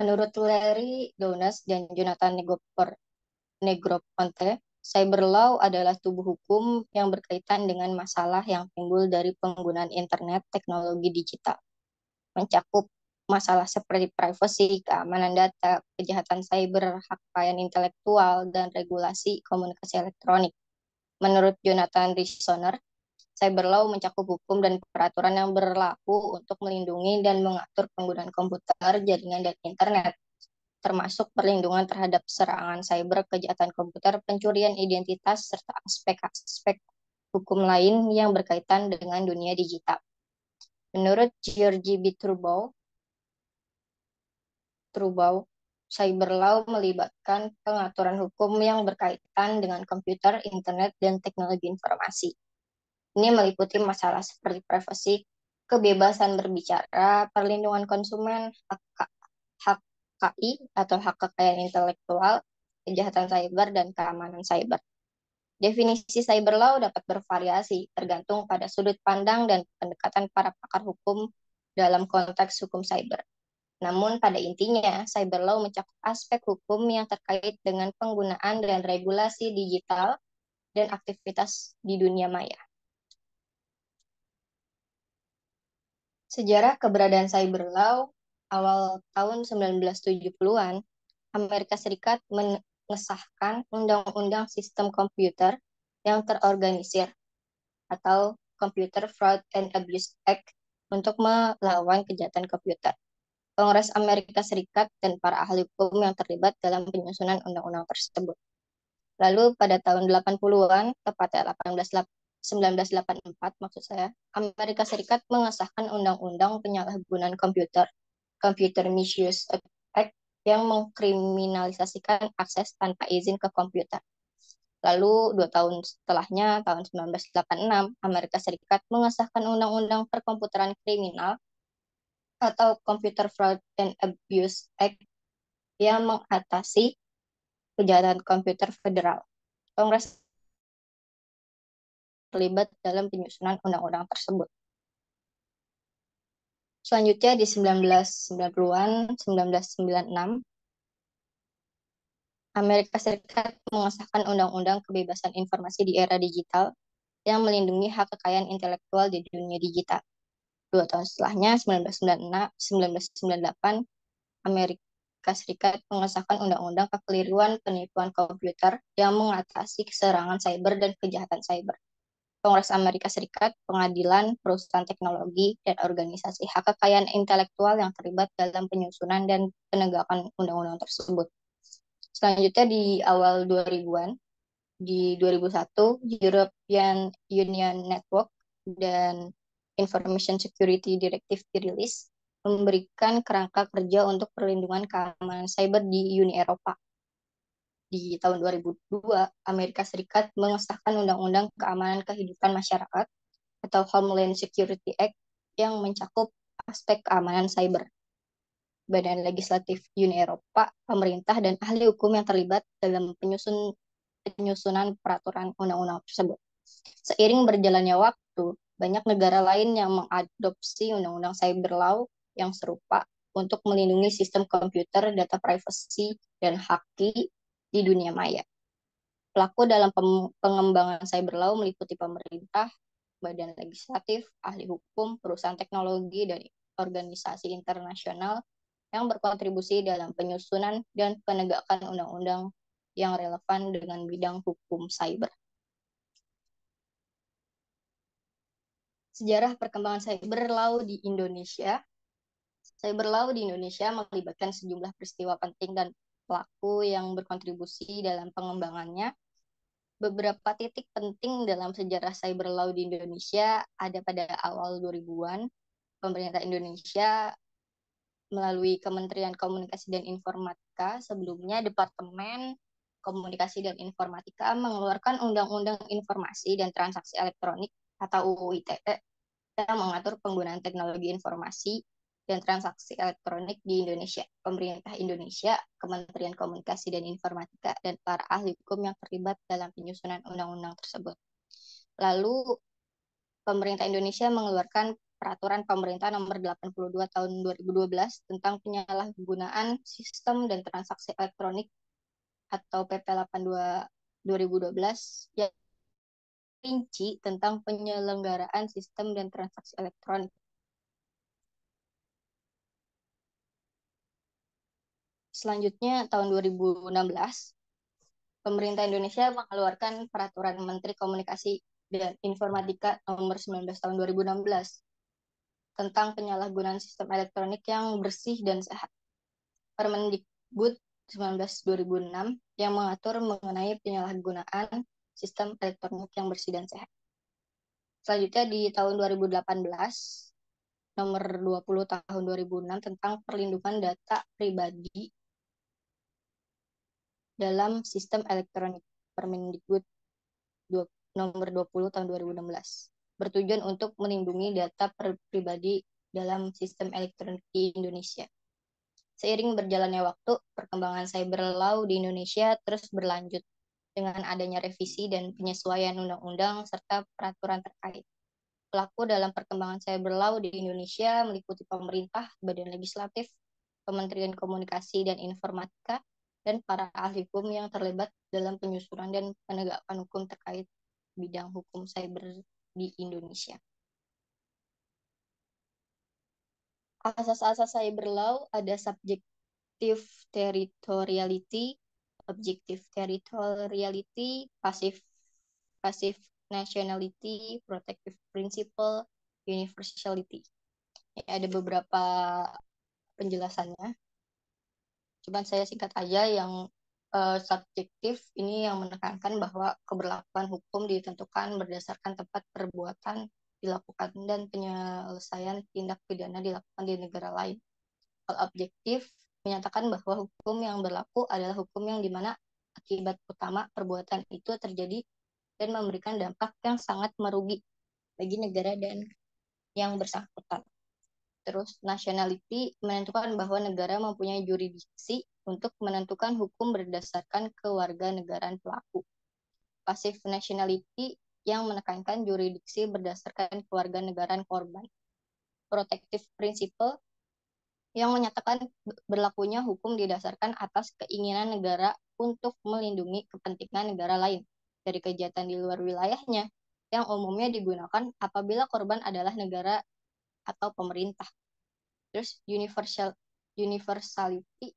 menurut Larry Downes dan Jonathan Negroponte, cyber law adalah tubuh hukum yang berkaitan dengan masalah yang timbul dari penggunaan internet teknologi digital. Mencakup masalah seperti privacy, keamanan data, kejahatan cyber, hak kekayaan intelektual, dan regulasi komunikasi elektronik. Menurut Jonathan Risoner, cyber law mencakup hukum dan peraturan yang berlaku untuk melindungi dan mengatur penggunaan komputer, jaringan, dan internet, termasuk perlindungan terhadap serangan cyber, kejahatan komputer, pencurian identitas, serta aspek-aspek hukum lain yang berkaitan dengan dunia digital. Menurut Georgie B. Trubow, Trubow, cyber law melibatkan pengaturan hukum yang berkaitan dengan komputer, internet, dan teknologi informasi. Ini meliputi masalah seperti privasi, kebebasan berbicara, perlindungan konsumen, hak, hak KI atau hak kekayaan intelektual, kejahatan cyber, dan keamanan cyber. Definisi cyber law dapat bervariasi tergantung pada sudut pandang dan pendekatan para pakar hukum dalam konteks hukum cyber. Namun pada intinya, cyber law mencakup aspek hukum yang terkait dengan penggunaan dan regulasi digital dan aktivitas di dunia maya. Sejarah keberadaan cyber law awal tahun 1970-an, Amerika Serikat mengesahkan Undang-Undang Sistem Komputer yang terorganisir atau Computer Fraud and Abuse Act untuk melawan kejahatan komputer. Kongres Amerika Serikat dan para ahli hukum yang terlibat dalam penyusunan undang-undang tersebut. Lalu pada tahun 80-an, tepatnya 18, 1984 maksud saya, Amerika Serikat mengesahkan undang-undang penyalahgunaan komputer, Computer Misuse Act, yang mengkriminalisasikan akses tanpa izin ke komputer. Lalu dua tahun setelahnya, tahun 1986, Amerika Serikat mengesahkan Undang-Undang Perkomputeran Kriminal atau Computer Fraud and Abuse Act yang mengatasi kejahatan komputer federal. Kongres terlibat dalam penyusunan undang-undang tersebut. Selanjutnya di 1990-an, 1996, Amerika Serikat mengesahkan Undang-Undang Kebebasan Informasi di Era Digital yang melindungi hak kekayaan intelektual di dunia digital. Dua tahun setelahnya, 1998, Amerika Serikat mengesahkan Undang-Undang Kekeliruan Penipuan Komputer yang mengatasi keserangan cyber dan kejahatan cyber. Kongres Amerika Serikat, pengadilan, perusahaan teknologi, dan organisasi hak kekayaan intelektual yang terlibat dalam penyusunan dan penegakan undang-undang tersebut. Selanjutnya di awal 2000-an, di 2001, European Union Network dan Information Security Directive dirilis, memberikan kerangka kerja untuk perlindungan keamanan cyber di Uni Eropa. Di tahun 2002, Amerika Serikat mengesahkan Undang-Undang Keamanan Kehidupan Masyarakat atau Homeland Security Act yang mencakup aspek keamanan cyber. Badan Legislatif Uni Eropa, pemerintah, dan ahli hukum yang terlibat dalam penyusun, penyusunan peraturan undang-undang tersebut. Seiring berjalannya waktu, banyak negara lain yang mengadopsi undang-undang cyber law yang serupa untuk melindungi sistem komputer, data privacy, dan haki di dunia maya. Pelaku dalam pengembangan cyber law meliputi pemerintah, badan legislatif, ahli hukum, perusahaan teknologi, dan organisasi internasional yang berkontribusi dalam penyusunan dan penegakan undang-undang yang relevan dengan bidang hukum cyber. sejarah perkembangan cyber law di Indonesia. Cyber law di Indonesia melibatkan sejumlah peristiwa penting dan pelaku yang berkontribusi dalam pengembangannya. Beberapa titik penting dalam sejarah cyber law di Indonesia ada pada awal 2000-an. Pemerintah Indonesia melalui Kementerian Komunikasi dan Informatika, sebelumnya Departemen Komunikasi dan Informatika mengeluarkan Undang-Undang Informasi dan Transaksi Elektronik atau UU ITE yang mengatur penggunaan teknologi informasi dan transaksi elektronik di Indonesia. Pemerintah Indonesia, Kementerian Komunikasi dan Informatika, dan para ahli hukum yang terlibat dalam penyusunan undang-undang tersebut. Lalu, pemerintah Indonesia mengeluarkan Peraturan Pemerintah Nomor 82 Tahun 2012 tentang penyalahgunaan sistem dan transaksi elektronik atau PP 82 2012 yang rinci tentang penyelenggaraan sistem dan transaksi elektronik. Selanjutnya, tahun 2016, pemerintah Indonesia mengeluarkan Peraturan Menteri Komunikasi dan Informatika Nomor 19 Tahun 2016 tentang penyalahgunaan sistem elektronik yang bersih dan sehat. Permendikbud 19 2006 yang mengatur mengenai penyalahgunaan sistem elektronik yang bersih dan sehat. Selanjutnya di tahun 2018, nomor 20 tahun 2006 tentang perlindungan data pribadi dalam sistem elektronik Permendikbud nomor 20 tahun 2016 bertujuan untuk melindungi data pribadi dalam sistem elektronik di Indonesia. Seiring berjalannya waktu, perkembangan cyber law di Indonesia terus berlanjut dengan adanya revisi dan penyesuaian undang-undang serta peraturan terkait. Pelaku dalam perkembangan cyber law di Indonesia meliputi pemerintah, badan legislatif, Kementerian Komunikasi dan Informatika, dan para ahli hukum yang terlibat dalam penyusunan dan penegakan hukum terkait bidang hukum cyber di Indonesia. Asas-asas cyber law ada subjective territoriality, objective territoriality, passive passive nationality, protective principle, universality. Ya, ada beberapa penjelasannya. Cuman saya singkat aja yang uh, subjektif ini yang menekankan bahwa keberlakuan hukum ditentukan berdasarkan tempat perbuatan dilakukan dan penyelesaian tindak pidana dilakukan di negara lain. Kalau objektif menyatakan bahwa hukum yang berlaku adalah hukum yang di mana akibat utama perbuatan itu terjadi dan memberikan dampak yang sangat merugi bagi negara dan yang bersangkutan. Terus nationality menentukan bahwa negara mempunyai jurisdiksi untuk menentukan hukum berdasarkan kewarganegaraan pelaku. Passive nationality yang menekankan jurisdiksi berdasarkan kewarganegaraan korban. Protective principle yang menyatakan berlakunya hukum didasarkan atas keinginan negara untuk melindungi kepentingan negara lain dari kejahatan di luar wilayahnya yang umumnya digunakan apabila korban adalah negara atau pemerintah. Terus universal universality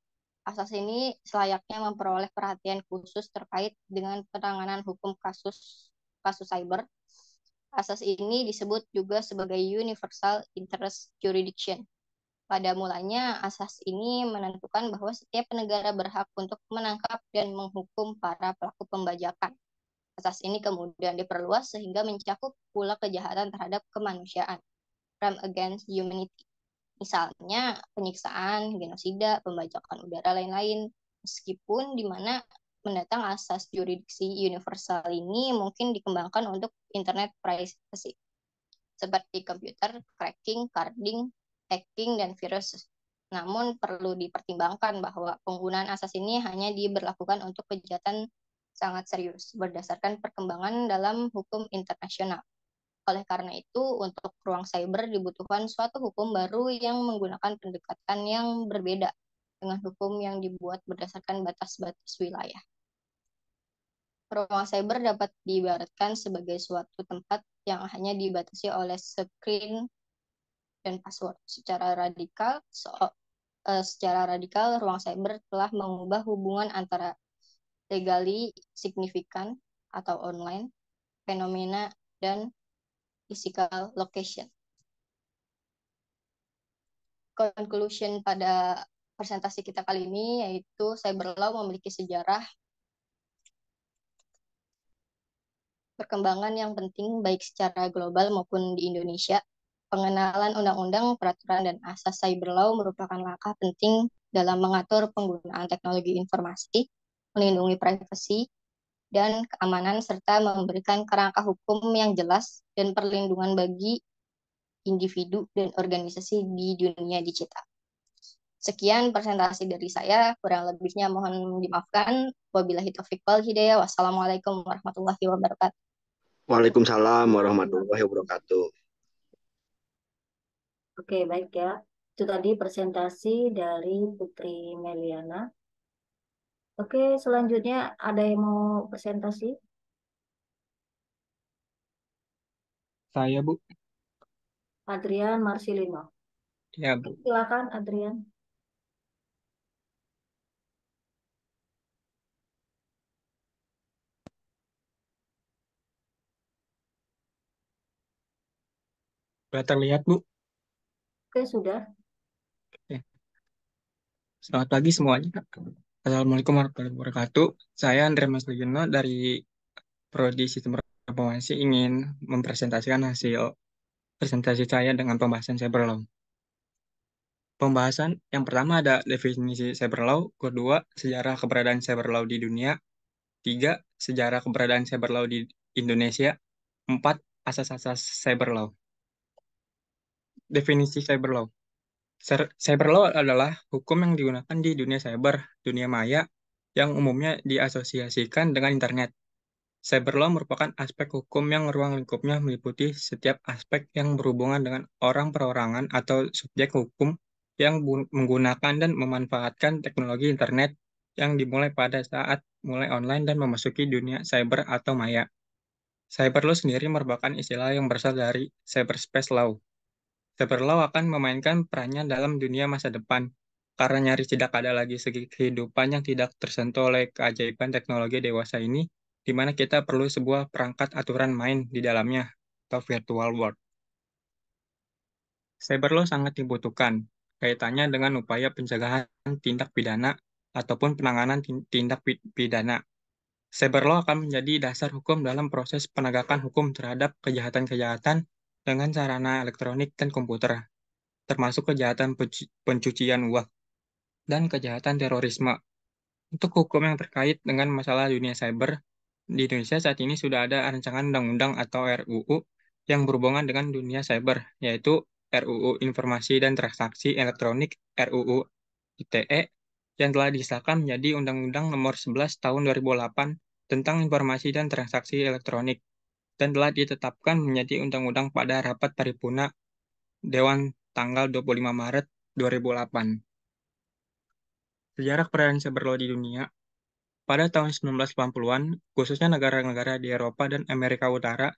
asas ini selayaknya memperoleh perhatian khusus terkait dengan penanganan hukum kasus kasus cyber. Asas ini disebut juga sebagai universal interest jurisdiction. Pada mulanya, asas ini menentukan bahwa setiap negara berhak untuk menangkap dan menghukum para pelaku pembajakan. Asas ini kemudian diperluas sehingga mencakup pula kejahatan terhadap kemanusiaan crime against humanity. Misalnya penyiksaan, genosida, pembajakan udara lain-lain. Meskipun di mana mendatang asas jurisdiksi universal ini mungkin dikembangkan untuk internet privacy seperti komputer, cracking, carding, hacking, dan virus. Namun perlu dipertimbangkan bahwa penggunaan asas ini hanya diberlakukan untuk kejahatan sangat serius berdasarkan perkembangan dalam hukum internasional. Oleh karena itu, untuk ruang cyber dibutuhkan suatu hukum baru yang menggunakan pendekatan yang berbeda dengan hukum yang dibuat berdasarkan batas-batas wilayah. Ruang cyber dapat diibaratkan sebagai suatu tempat yang hanya dibatasi oleh screen dan password. Secara radikal, so, uh, secara radikal ruang cyber telah mengubah hubungan antara legally signifikan atau online, fenomena, dan physical location. Conclusion pada presentasi kita kali ini yaitu cyber law memiliki sejarah perkembangan yang penting baik secara global maupun di Indonesia. Pengenalan undang-undang, peraturan, dan asas cyber law merupakan langkah penting dalam mengatur penggunaan teknologi informasi, melindungi privasi, dan keamanan serta memberikan kerangka hukum yang jelas dan perlindungan bagi individu dan organisasi di dunia digital. Sekian presentasi dari saya, kurang lebihnya mohon dimaafkan. Wabillahi taufiq wal hidayah. Wassalamualaikum warahmatullahi wabarakatuh. Waalaikumsalam warahmatullahi wabarakatuh. Oke, baik ya. Itu tadi presentasi dari Putri Meliana. Oke, selanjutnya ada yang mau presentasi? Saya, Bu. Adrian Marsilino. Ya, Bu. Silakan, Adrian. Sudah terlihat, Bu? Oke, sudah. Oke. Selamat pagi semuanya. Assalamualaikum warahmatullahi wabarakatuh. Saya Andre Mas dari Prodi Sistem Informasi ingin mempresentasikan hasil presentasi saya dengan pembahasan cyber law. Pembahasan yang pertama ada definisi cyber law, kedua sejarah keberadaan cyber law di dunia, tiga sejarah keberadaan cyber law di Indonesia, empat asas-asas cyber law. Definisi cyber law. Cyber law adalah hukum yang digunakan di dunia cyber, dunia maya, yang umumnya diasosiasikan dengan internet. Cyber law merupakan aspek hukum yang ruang lingkupnya meliputi setiap aspek yang berhubungan dengan orang perorangan atau subjek hukum yang menggunakan dan memanfaatkan teknologi internet yang dimulai pada saat mulai online dan memasuki dunia cyber atau maya. Cyber law sendiri merupakan istilah yang berasal dari cyberspace law. Cyber law akan memainkan perannya dalam dunia masa depan, karena nyaris tidak ada lagi segi kehidupan yang tidak tersentuh oleh keajaiban teknologi dewasa ini, di mana kita perlu sebuah perangkat aturan main di dalamnya, atau virtual world. Cyber law sangat dibutuhkan, kaitannya dengan upaya pencegahan tindak pidana ataupun penanganan tindak pidana. Cyber law akan menjadi dasar hukum dalam proses penegakan hukum terhadap kejahatan-kejahatan dengan sarana elektronik dan komputer, termasuk kejahatan pencucian uang dan kejahatan terorisme. Untuk hukum yang terkait dengan masalah dunia cyber, di Indonesia saat ini sudah ada rancangan undang-undang atau RUU yang berhubungan dengan dunia cyber, yaitu RUU Informasi dan Transaksi Elektronik RUU ITE yang telah disahkan menjadi Undang-Undang Nomor 11 Tahun 2008 tentang Informasi dan Transaksi Elektronik dan telah ditetapkan menjadi undang-undang pada rapat paripurna Dewan tanggal 25 Maret 2008. Sejarah peran cyberlaw di dunia pada tahun 1980-an, khususnya negara-negara di Eropa dan Amerika Utara,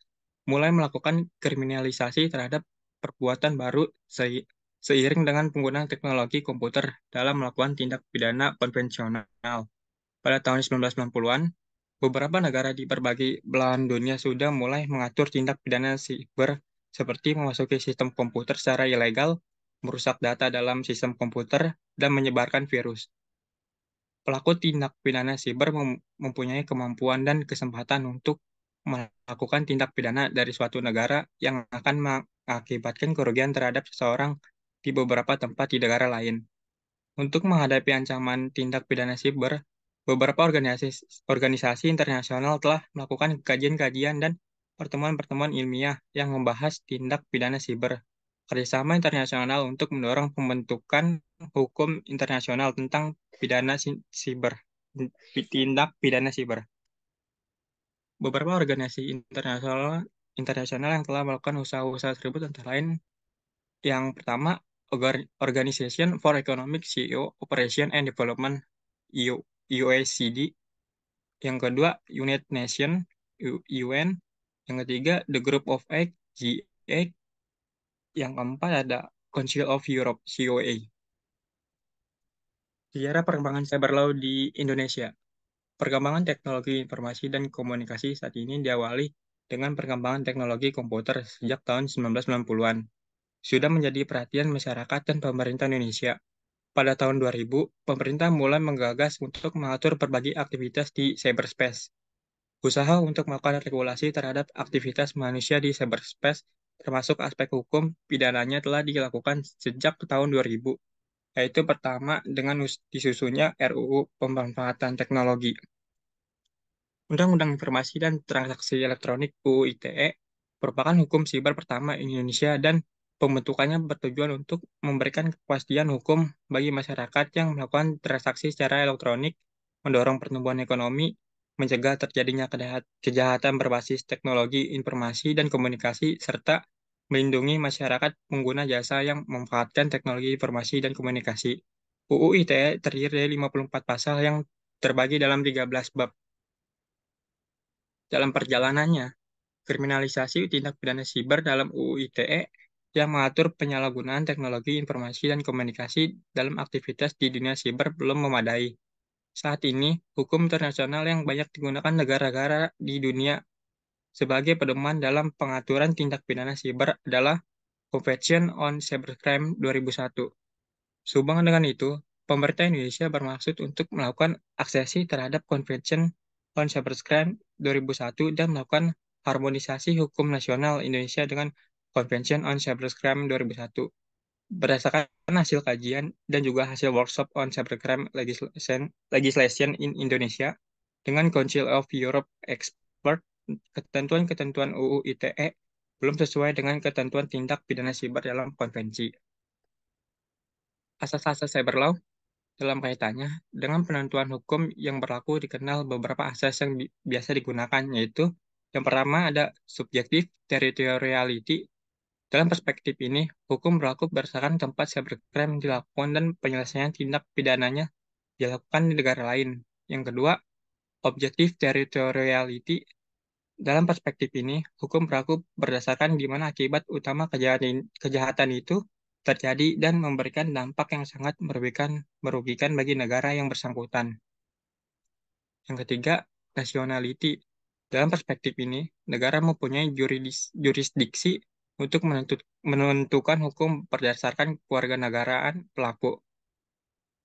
mulai melakukan kriminalisasi terhadap perbuatan baru seiring dengan penggunaan teknologi komputer dalam melakukan tindak pidana konvensional. Pada tahun 1990-an, beberapa negara di berbagai belahan dunia sudah mulai mengatur tindak pidana siber seperti memasuki sistem komputer secara ilegal, merusak data dalam sistem komputer, dan menyebarkan virus. Pelaku tindak pidana siber mempunyai kemampuan dan kesempatan untuk melakukan tindak pidana dari suatu negara yang akan mengakibatkan kerugian terhadap seseorang di beberapa tempat di negara lain. Untuk menghadapi ancaman tindak pidana siber, beberapa organisasi, organisasi internasional telah melakukan kajian-kajian dan pertemuan-pertemuan ilmiah yang membahas tindak pidana siber. Kerjasama internasional untuk mendorong pembentukan hukum internasional tentang pidana siber, tindak pidana siber. Beberapa organisasi internasional internasional yang telah melakukan usaha-usaha tersebut antara lain yang pertama Organization for Economic CEO Operation and Development UACD. Yang kedua United Nations UN. Yang ketiga The Group of Eight G8. Yang keempat ada Council of Europe COA. Sejarah perkembangan cyber law di Indonesia. Perkembangan teknologi informasi dan komunikasi saat ini diawali dengan perkembangan teknologi komputer sejak tahun 1990-an sudah menjadi perhatian masyarakat dan pemerintah Indonesia. Pada tahun 2000, pemerintah mulai menggagas untuk mengatur berbagai aktivitas di cyberspace. Usaha untuk melakukan regulasi terhadap aktivitas manusia di cyberspace, termasuk aspek hukum pidananya telah dilakukan sejak tahun 2000, yaitu pertama dengan disusunnya RUU Pemanfaatan Teknologi. Undang-Undang Informasi dan Transaksi Elektronik UU ITE merupakan hukum siber pertama Indonesia dan Pembentukannya bertujuan untuk memberikan kepastian hukum bagi masyarakat yang melakukan transaksi secara elektronik, mendorong pertumbuhan ekonomi, mencegah terjadinya kejahatan berbasis teknologi informasi dan komunikasi, serta melindungi masyarakat pengguna jasa yang memanfaatkan teknologi informasi dan komunikasi. UU ITE terdiri dari 54 pasal yang terbagi dalam 13 bab. Dalam perjalanannya, kriminalisasi tindak pidana siber dalam UU ITE yang mengatur penyalahgunaan teknologi informasi dan komunikasi dalam aktivitas di dunia siber belum memadai. Saat ini, hukum internasional yang banyak digunakan negara-negara di dunia sebagai pedoman dalam pengaturan tindak pidana siber adalah Convention on Cybercrime 2001. Sehubungan dengan itu, pemerintah Indonesia bermaksud untuk melakukan aksesi terhadap Convention on Cybercrime 2001 dan melakukan harmonisasi hukum nasional Indonesia dengan Convention on Cybercrime 2001. berdasarkan hasil kajian dan juga hasil workshop on cybercrime legislation, legislation in Indonesia dengan Council of Europe Expert, ketentuan-ketentuan UU ITE belum sesuai dengan ketentuan tindak pidana siber dalam konvensi. Asas-asas cyber law dalam kaitannya dengan penentuan hukum yang berlaku dikenal beberapa asas yang bi biasa digunakan, yaitu yang pertama ada subjektif territoriality. Dalam perspektif ini, hukum berlaku berdasarkan tempat cybercrime dilakukan dan penyelesaian tindak pidananya dilakukan di negara lain. Yang kedua, objektif territoriality. Dalam perspektif ini, hukum berlaku berdasarkan di mana akibat utama kejahatan, kejahatan itu terjadi dan memberikan dampak yang sangat merugikan, merugikan bagi negara yang bersangkutan. Yang ketiga, nationality. Dalam perspektif ini, negara mempunyai juridis, jurisdiksi untuk menentukan hukum berdasarkan keluarga negaraan pelaku.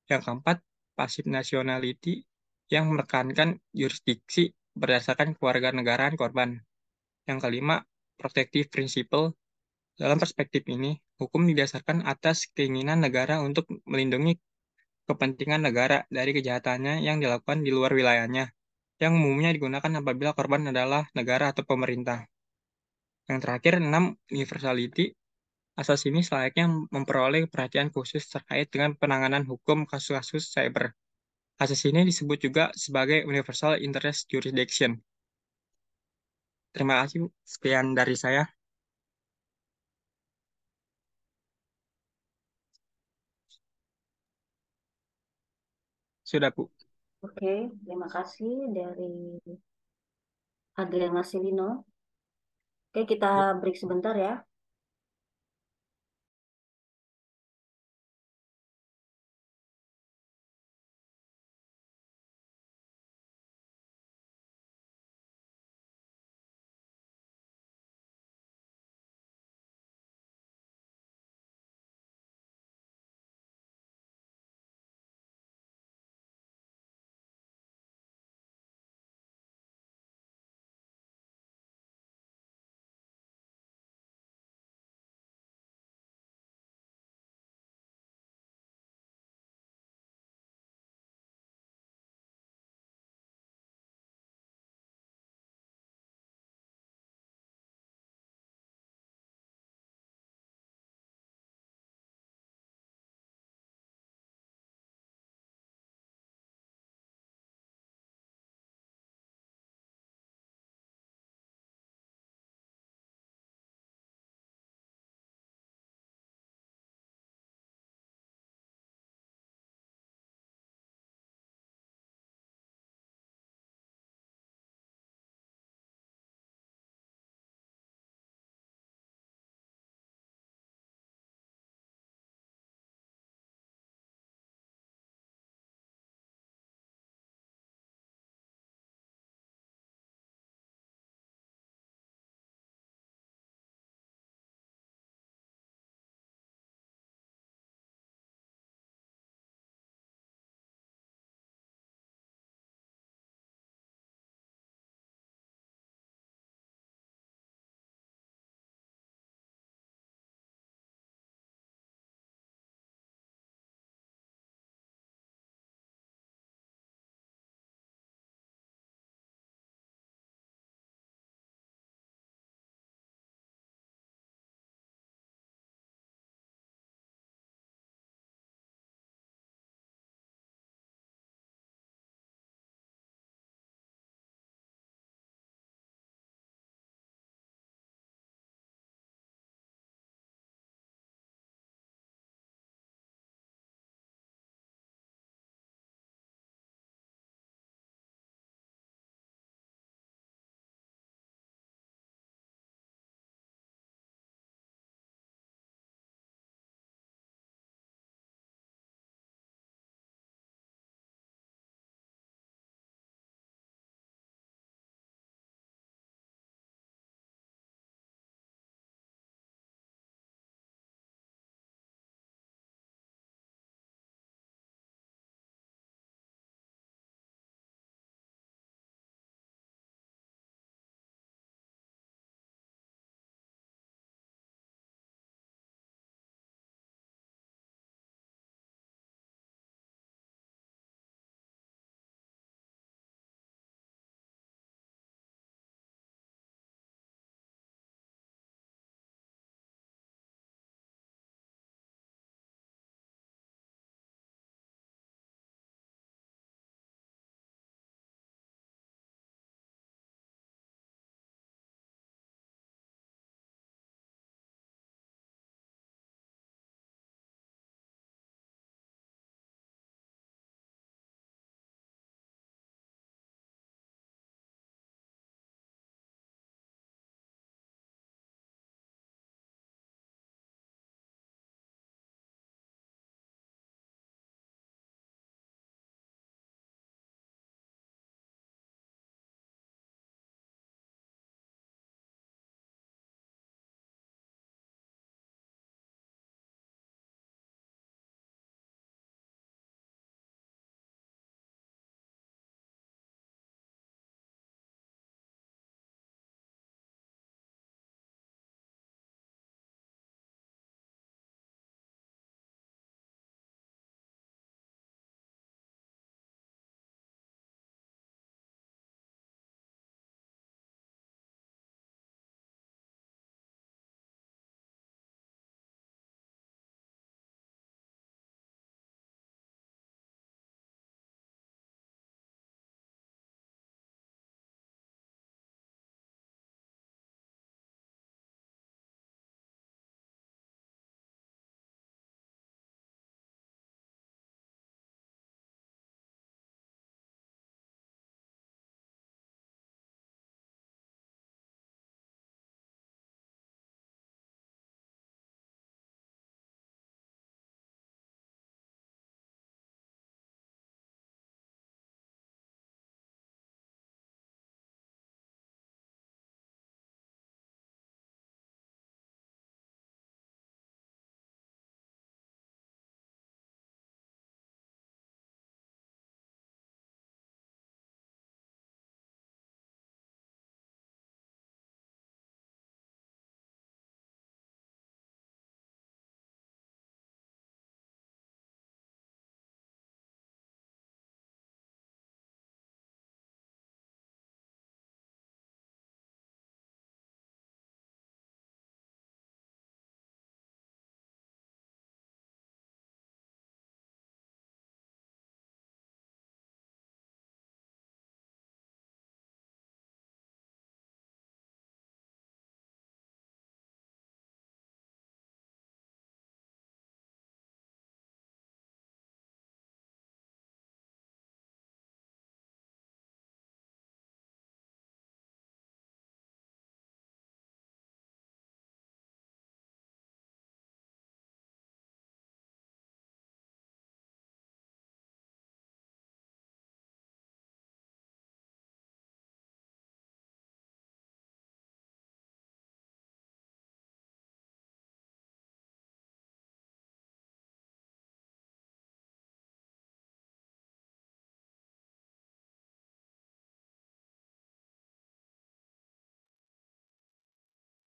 Yang keempat, passive nationality yang menekankan jurisdiksi berdasarkan keluarga negaraan korban. Yang kelima, protective principle. Dalam perspektif ini, hukum didasarkan atas keinginan negara untuk melindungi kepentingan negara dari kejahatannya yang dilakukan di luar wilayahnya, yang umumnya digunakan apabila korban adalah negara atau pemerintah. Yang terakhir, enam, universality. Asas ini selayaknya memperoleh perhatian khusus terkait dengan penanganan hukum kasus-kasus cyber. Asas ini disebut juga sebagai universal interest jurisdiction. Terima kasih. Sekian dari saya. Sudah, Bu. Oke, terima kasih dari Adriana Silino. Oke, kita break sebentar ya.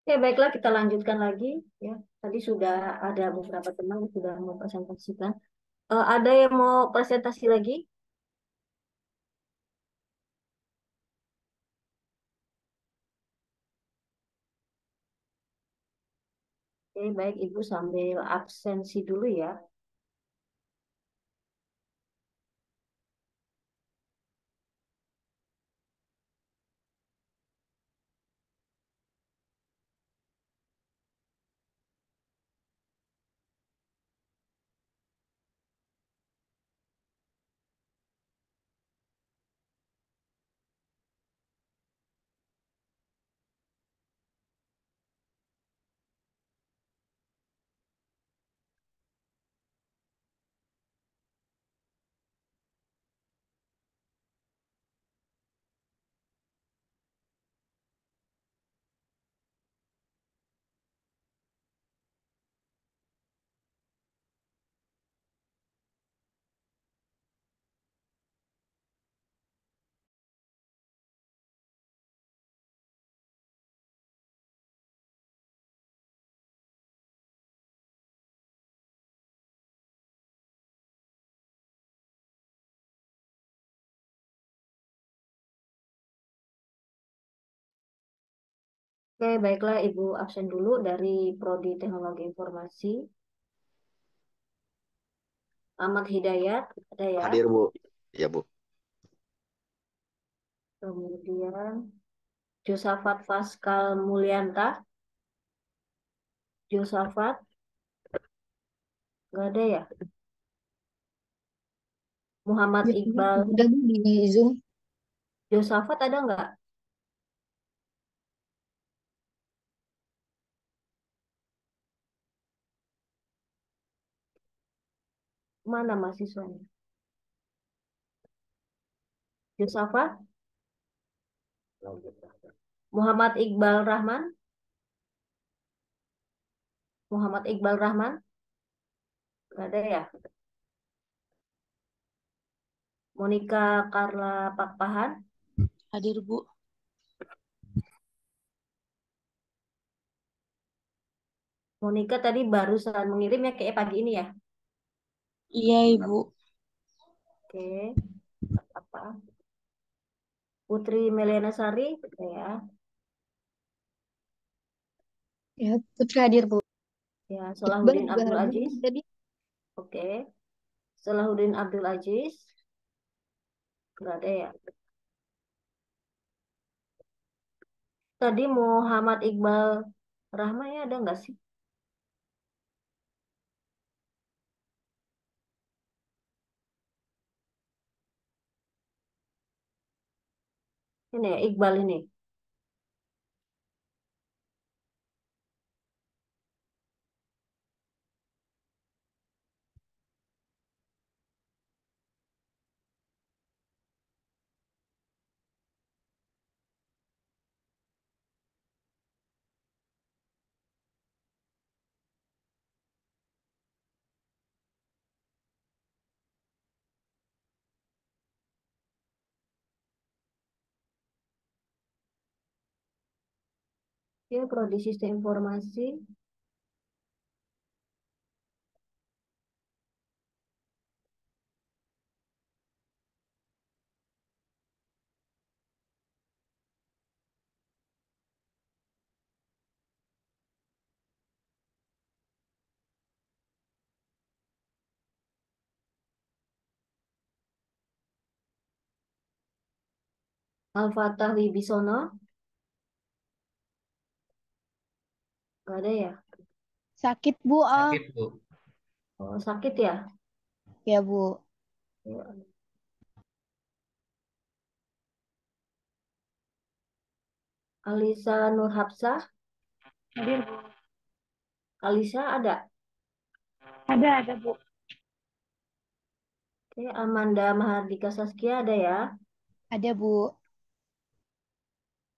Oke, baiklah kita lanjutkan lagi ya. Tadi sudah ada beberapa teman yang sudah mau presentasikan. Uh, ada yang mau presentasi lagi? Oke, baik Ibu sambil absensi dulu ya. Oke, baiklah Ibu absen dulu dari Prodi Teknologi Informasi. Ahmad Hidayat, ada ya? Hadir, Bu. Ya, Bu. Kemudian Josafat Faskal Mulyanta. Josafat. Nggak ada ya? Muhammad Ya, Iqbal. Udah Bu di Zoom. Josafat ada nggak? Mana mahasiswanya? Josafat? Muhammad Iqbal Rahman? Muhammad Iqbal Rahman? Nggak ada ya? Monica Carla Pakpahan? Hadir, Bu. Monica tadi barusan mengirim ya kayak pagi ini ya? Iya, Ibu. Oke. Apa? Putri Meliana Sari, ya. Ya, Putri hadir Bu. Ya, Salahuddin Abdul Aziz. tadi. Oke. Salahuddin Abdul Aziz. Nggak ada ya. Tadi Muhammad Iqbal Rahman ya ada nggak sih? Ini Iqbal ini. Ya, Prodi Sistem Informasi. Al-Fatah Wibisono. Nggak ada ya? Sakit, Bu. Ah. Sakit, Bu. Oh, sakit ya? Ya, Bu. Ya. Alisa Nur Hapsah. Hadir, Bu. Alisa ada? Ada, ada, Bu. Oke, Amanda Mahardika Saskia ada ya? Ada, Bu.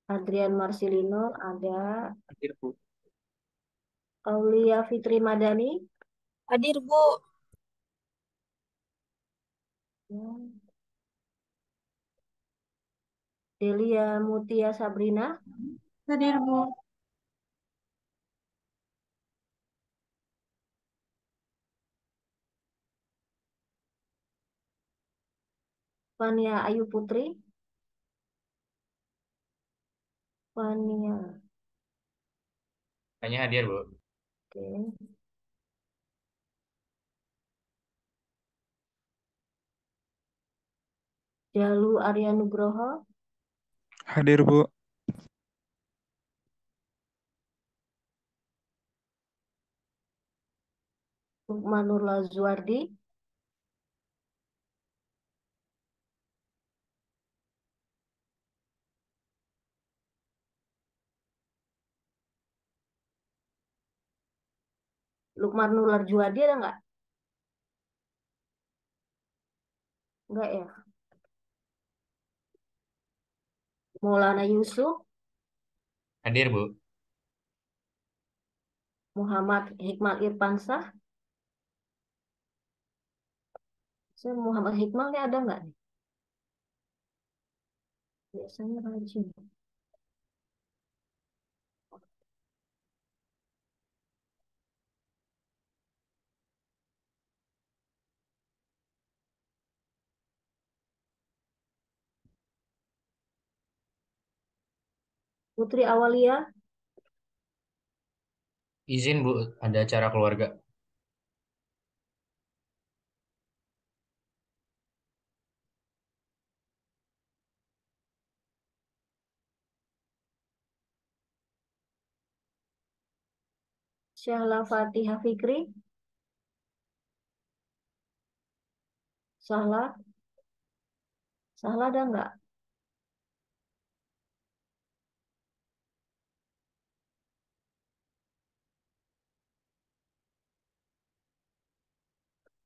Adrian Marcelino ada. Hadir, Bu. Aulia Fitri Madani. Hadir, Bu. Hmm. Delia Mutia Sabrina. Hadir, Bu. Fania Ayu Putri. Fania. Hanya hadir, Bu. Oke. Jalu Arya Nugroho. Hadir, Bu. Lukmanur Lazuardi. Lukman Nular Juwadi ada nggak? Enggak ya? Maulana Yusuf, Hadir, Bu. Muhammad Hikmal Irfansah. Saya Muhammad Hikmal ini ada nggak nih? Biasanya rajin. Putri Awalia, Izin, Bu, ada acara keluarga. Syahla Fatihah Fikri. Sahla, Sahla ada nggak?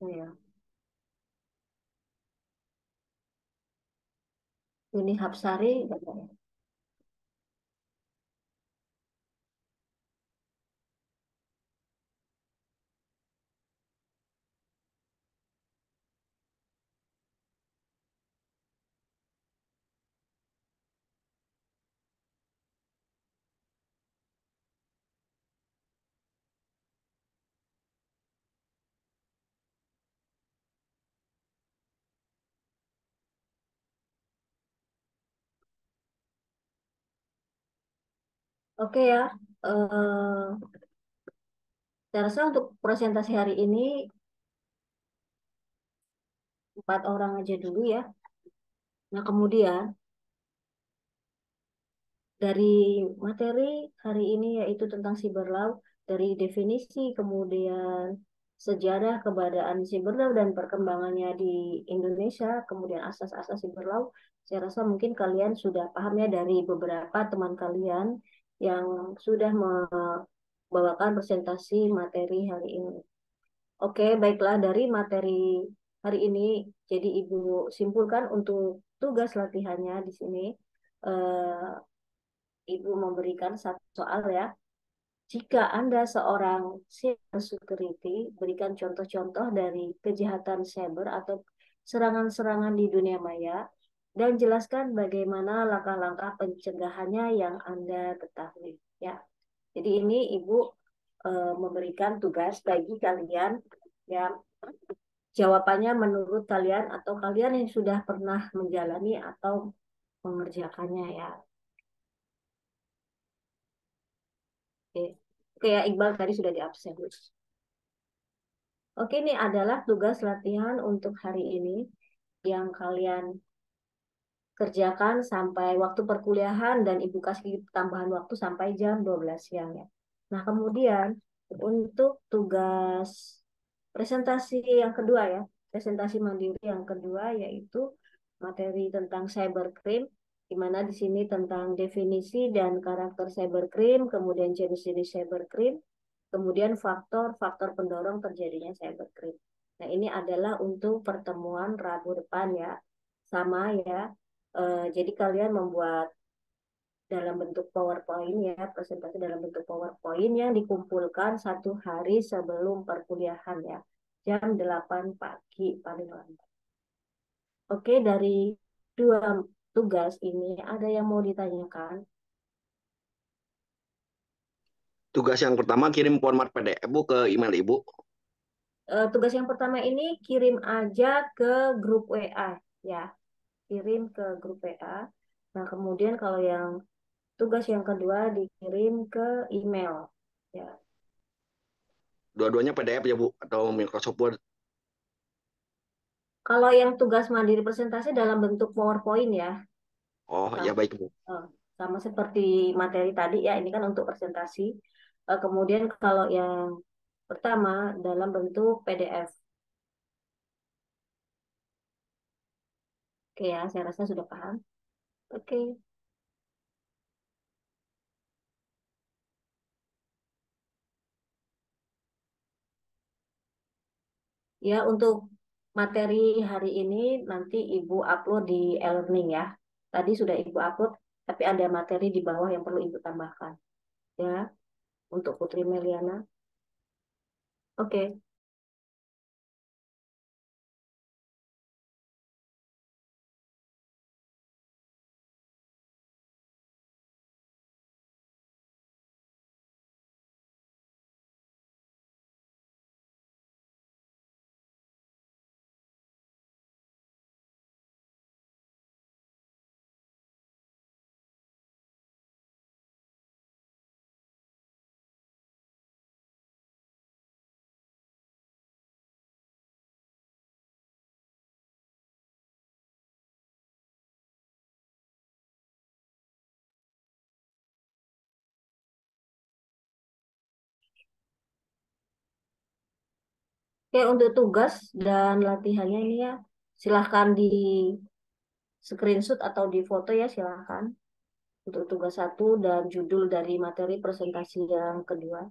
Oh ya. Yuni Hapsari, ada nggak ya? Oke ya. Eh, saya rasa untuk presentasi hari ini empat orang aja dulu ya. Nah kemudian dari materi hari ini yaitu tentang cyberlaw dari definisi kemudian sejarah keberadaan cyberlaw dan perkembangannya di Indonesia kemudian asas-asas cyberlaw saya rasa mungkin kalian sudah paham ya dari beberapa teman kalian yang sudah membawakan presentasi materi hari ini. Oke, baiklah dari materi hari ini jadi Ibu simpulkan untuk tugas latihannya di sini. Eh, Ibu memberikan satu soal ya. Jika Anda seorang cyber security, berikan contoh-contoh dari kejahatan cyber atau serangan-serangan di dunia maya dan jelaskan bagaimana langkah-langkah pencegahannya yang Anda ketahui ya. Jadi ini Ibu eh, memberikan tugas bagi kalian ya jawabannya menurut kalian atau kalian yang sudah pernah menjalani atau mengerjakannya ya. Oke, Oke ya Iqbal tadi sudah di absen. Oke, ini adalah tugas latihan untuk hari ini yang kalian kerjakan sampai waktu perkuliahan dan Ibu kasih tambahan waktu sampai jam 12 siang ya. Nah, kemudian untuk tugas presentasi yang kedua ya, presentasi mandiri yang kedua yaitu materi tentang cybercrime di mana di sini tentang definisi dan karakter cybercrime, kemudian jenis-jenis cybercrime, kemudian faktor-faktor pendorong terjadinya cybercrime. Nah, ini adalah untuk pertemuan Rabu depan ya. Sama ya, Uh, jadi kalian membuat dalam bentuk PowerPoint ya, presentasi dalam bentuk PowerPoint yang dikumpulkan satu hari sebelum perkuliahan ya, jam 8 pagi paling lambat. Oke, dari dua tugas ini ada yang mau ditanyakan? Tugas yang pertama kirim format PDF Bu ke email Ibu. Uh, tugas yang pertama ini kirim aja ke grup WA ya kirim ke grup PA. Nah, kemudian kalau yang tugas yang kedua dikirim ke email. Ya. Dua-duanya PDF ya Bu atau Microsoft Word? Kalau yang tugas mandiri presentasi dalam bentuk PowerPoint ya. Oh, ya baik Bu. Oh, sama seperti materi tadi ya, ini kan untuk presentasi. Eh, kemudian kalau yang pertama dalam bentuk PDF. Oke ya, saya rasa sudah paham. Oke. Ya, untuk materi hari ini nanti Ibu upload di e-learning ya. Tadi sudah Ibu upload, tapi ada materi di bawah yang perlu Ibu tambahkan. Ya, untuk Putri Meliana. Oke. Oke, untuk tugas dan latihannya ini ya, silahkan di screenshot atau di foto ya, silahkan. Untuk tugas satu dan judul dari materi presentasi yang kedua.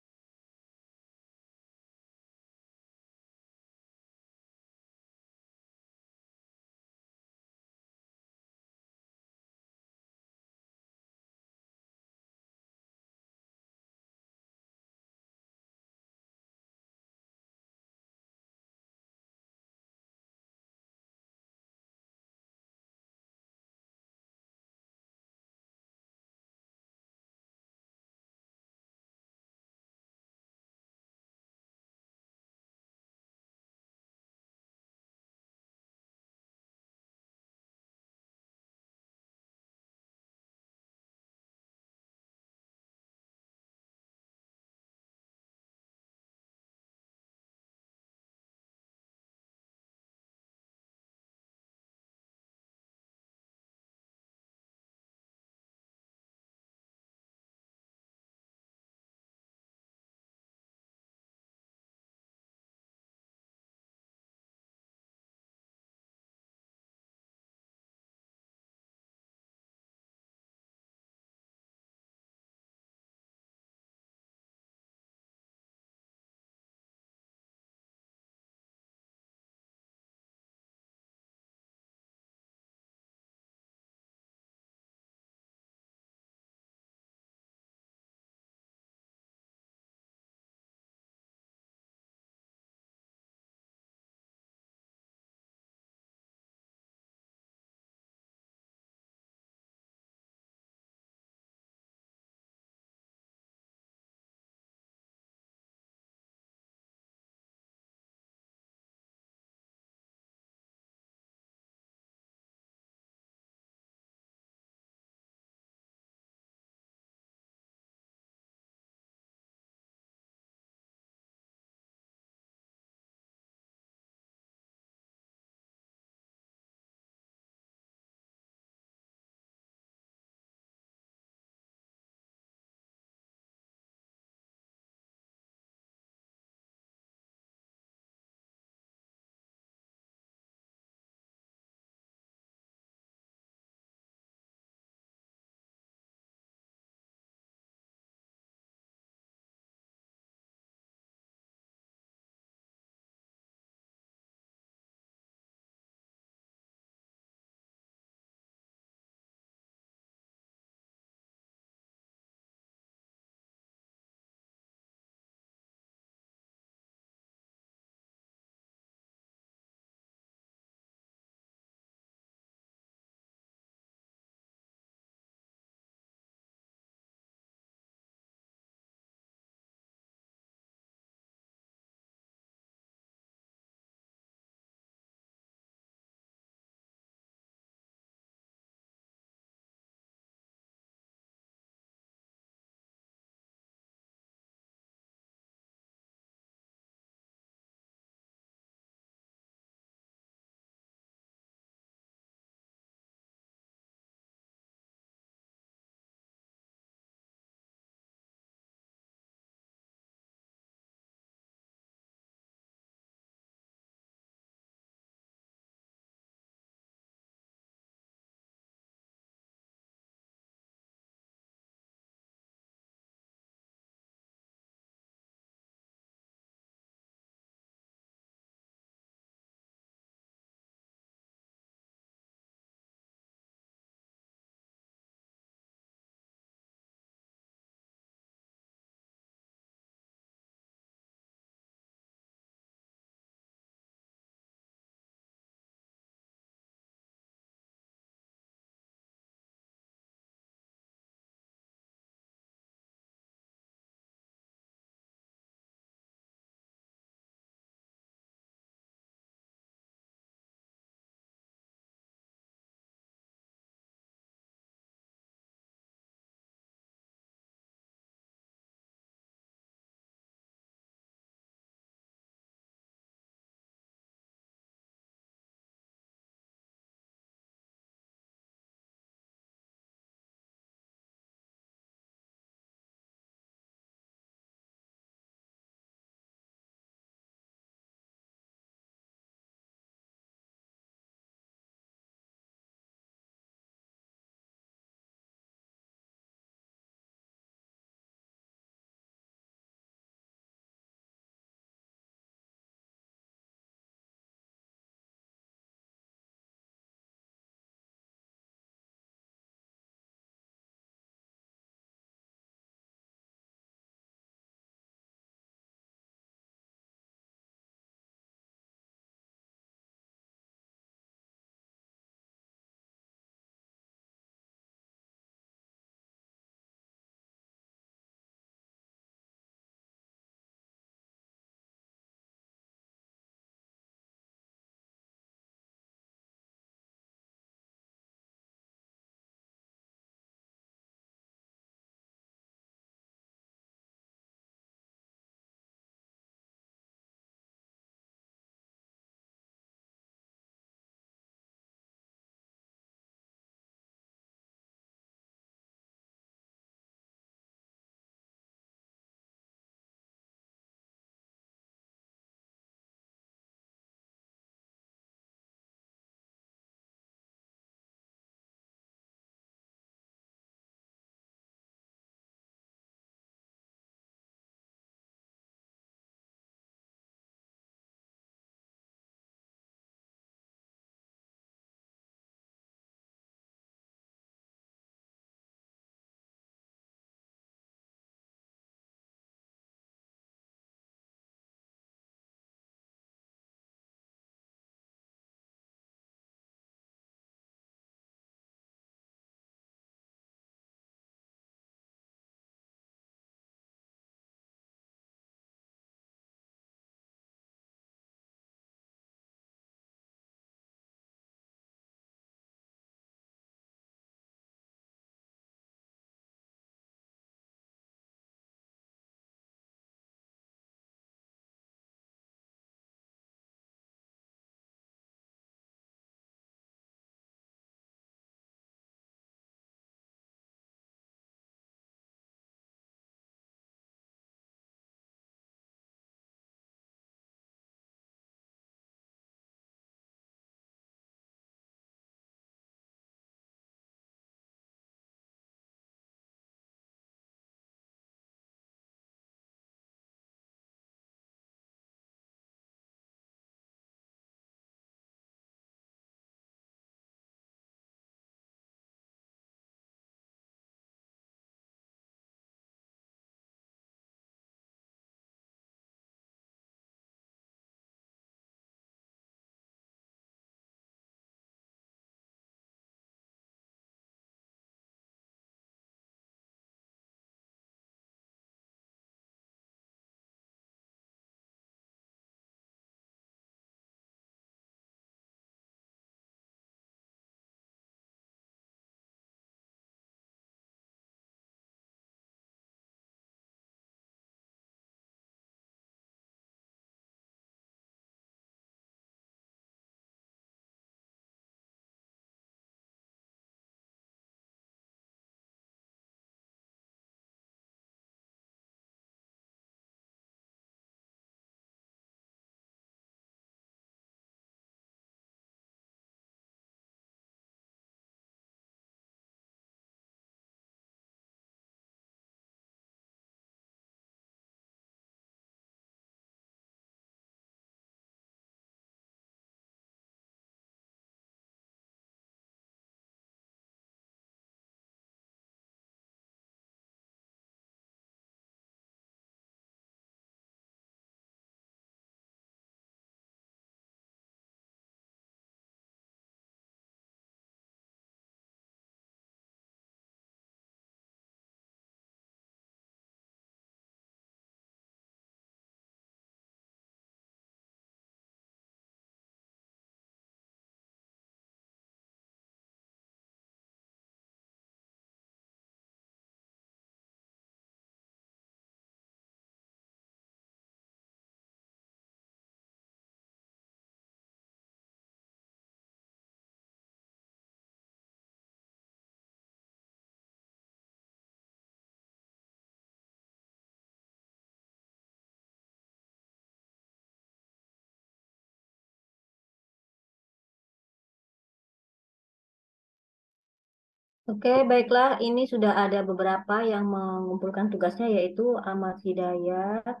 Oke, baiklah. Ini sudah ada beberapa yang mengumpulkan tugasnya yaitu Ahmad Hidayat,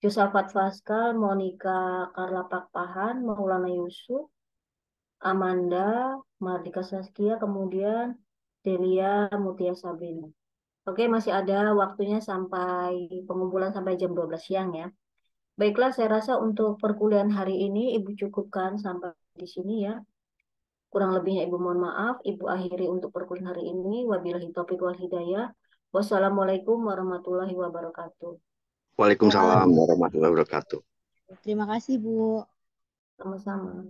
Josafat Faskal, Monica Karla Pakpahan, Maulana Yusuf, Amanda, Mardika Saskia, kemudian Delia Mutia Sabina. Oke, masih ada waktunya sampai pengumpulan sampai jam 12 siang ya. Baiklah, saya rasa untuk perkuliahan hari ini Ibu cukupkan sampai di sini ya. Kurang lebihnya Ibu mohon maaf. Ibu akhiri untuk perkuliahan hari ini. Wabillahi taufiq wal hidayah. Wassalamualaikum warahmatullahi wabarakatuh. Waalaikumsalam warahmatullahi wabarakatuh. Terima kasih, Bu. Sama-sama.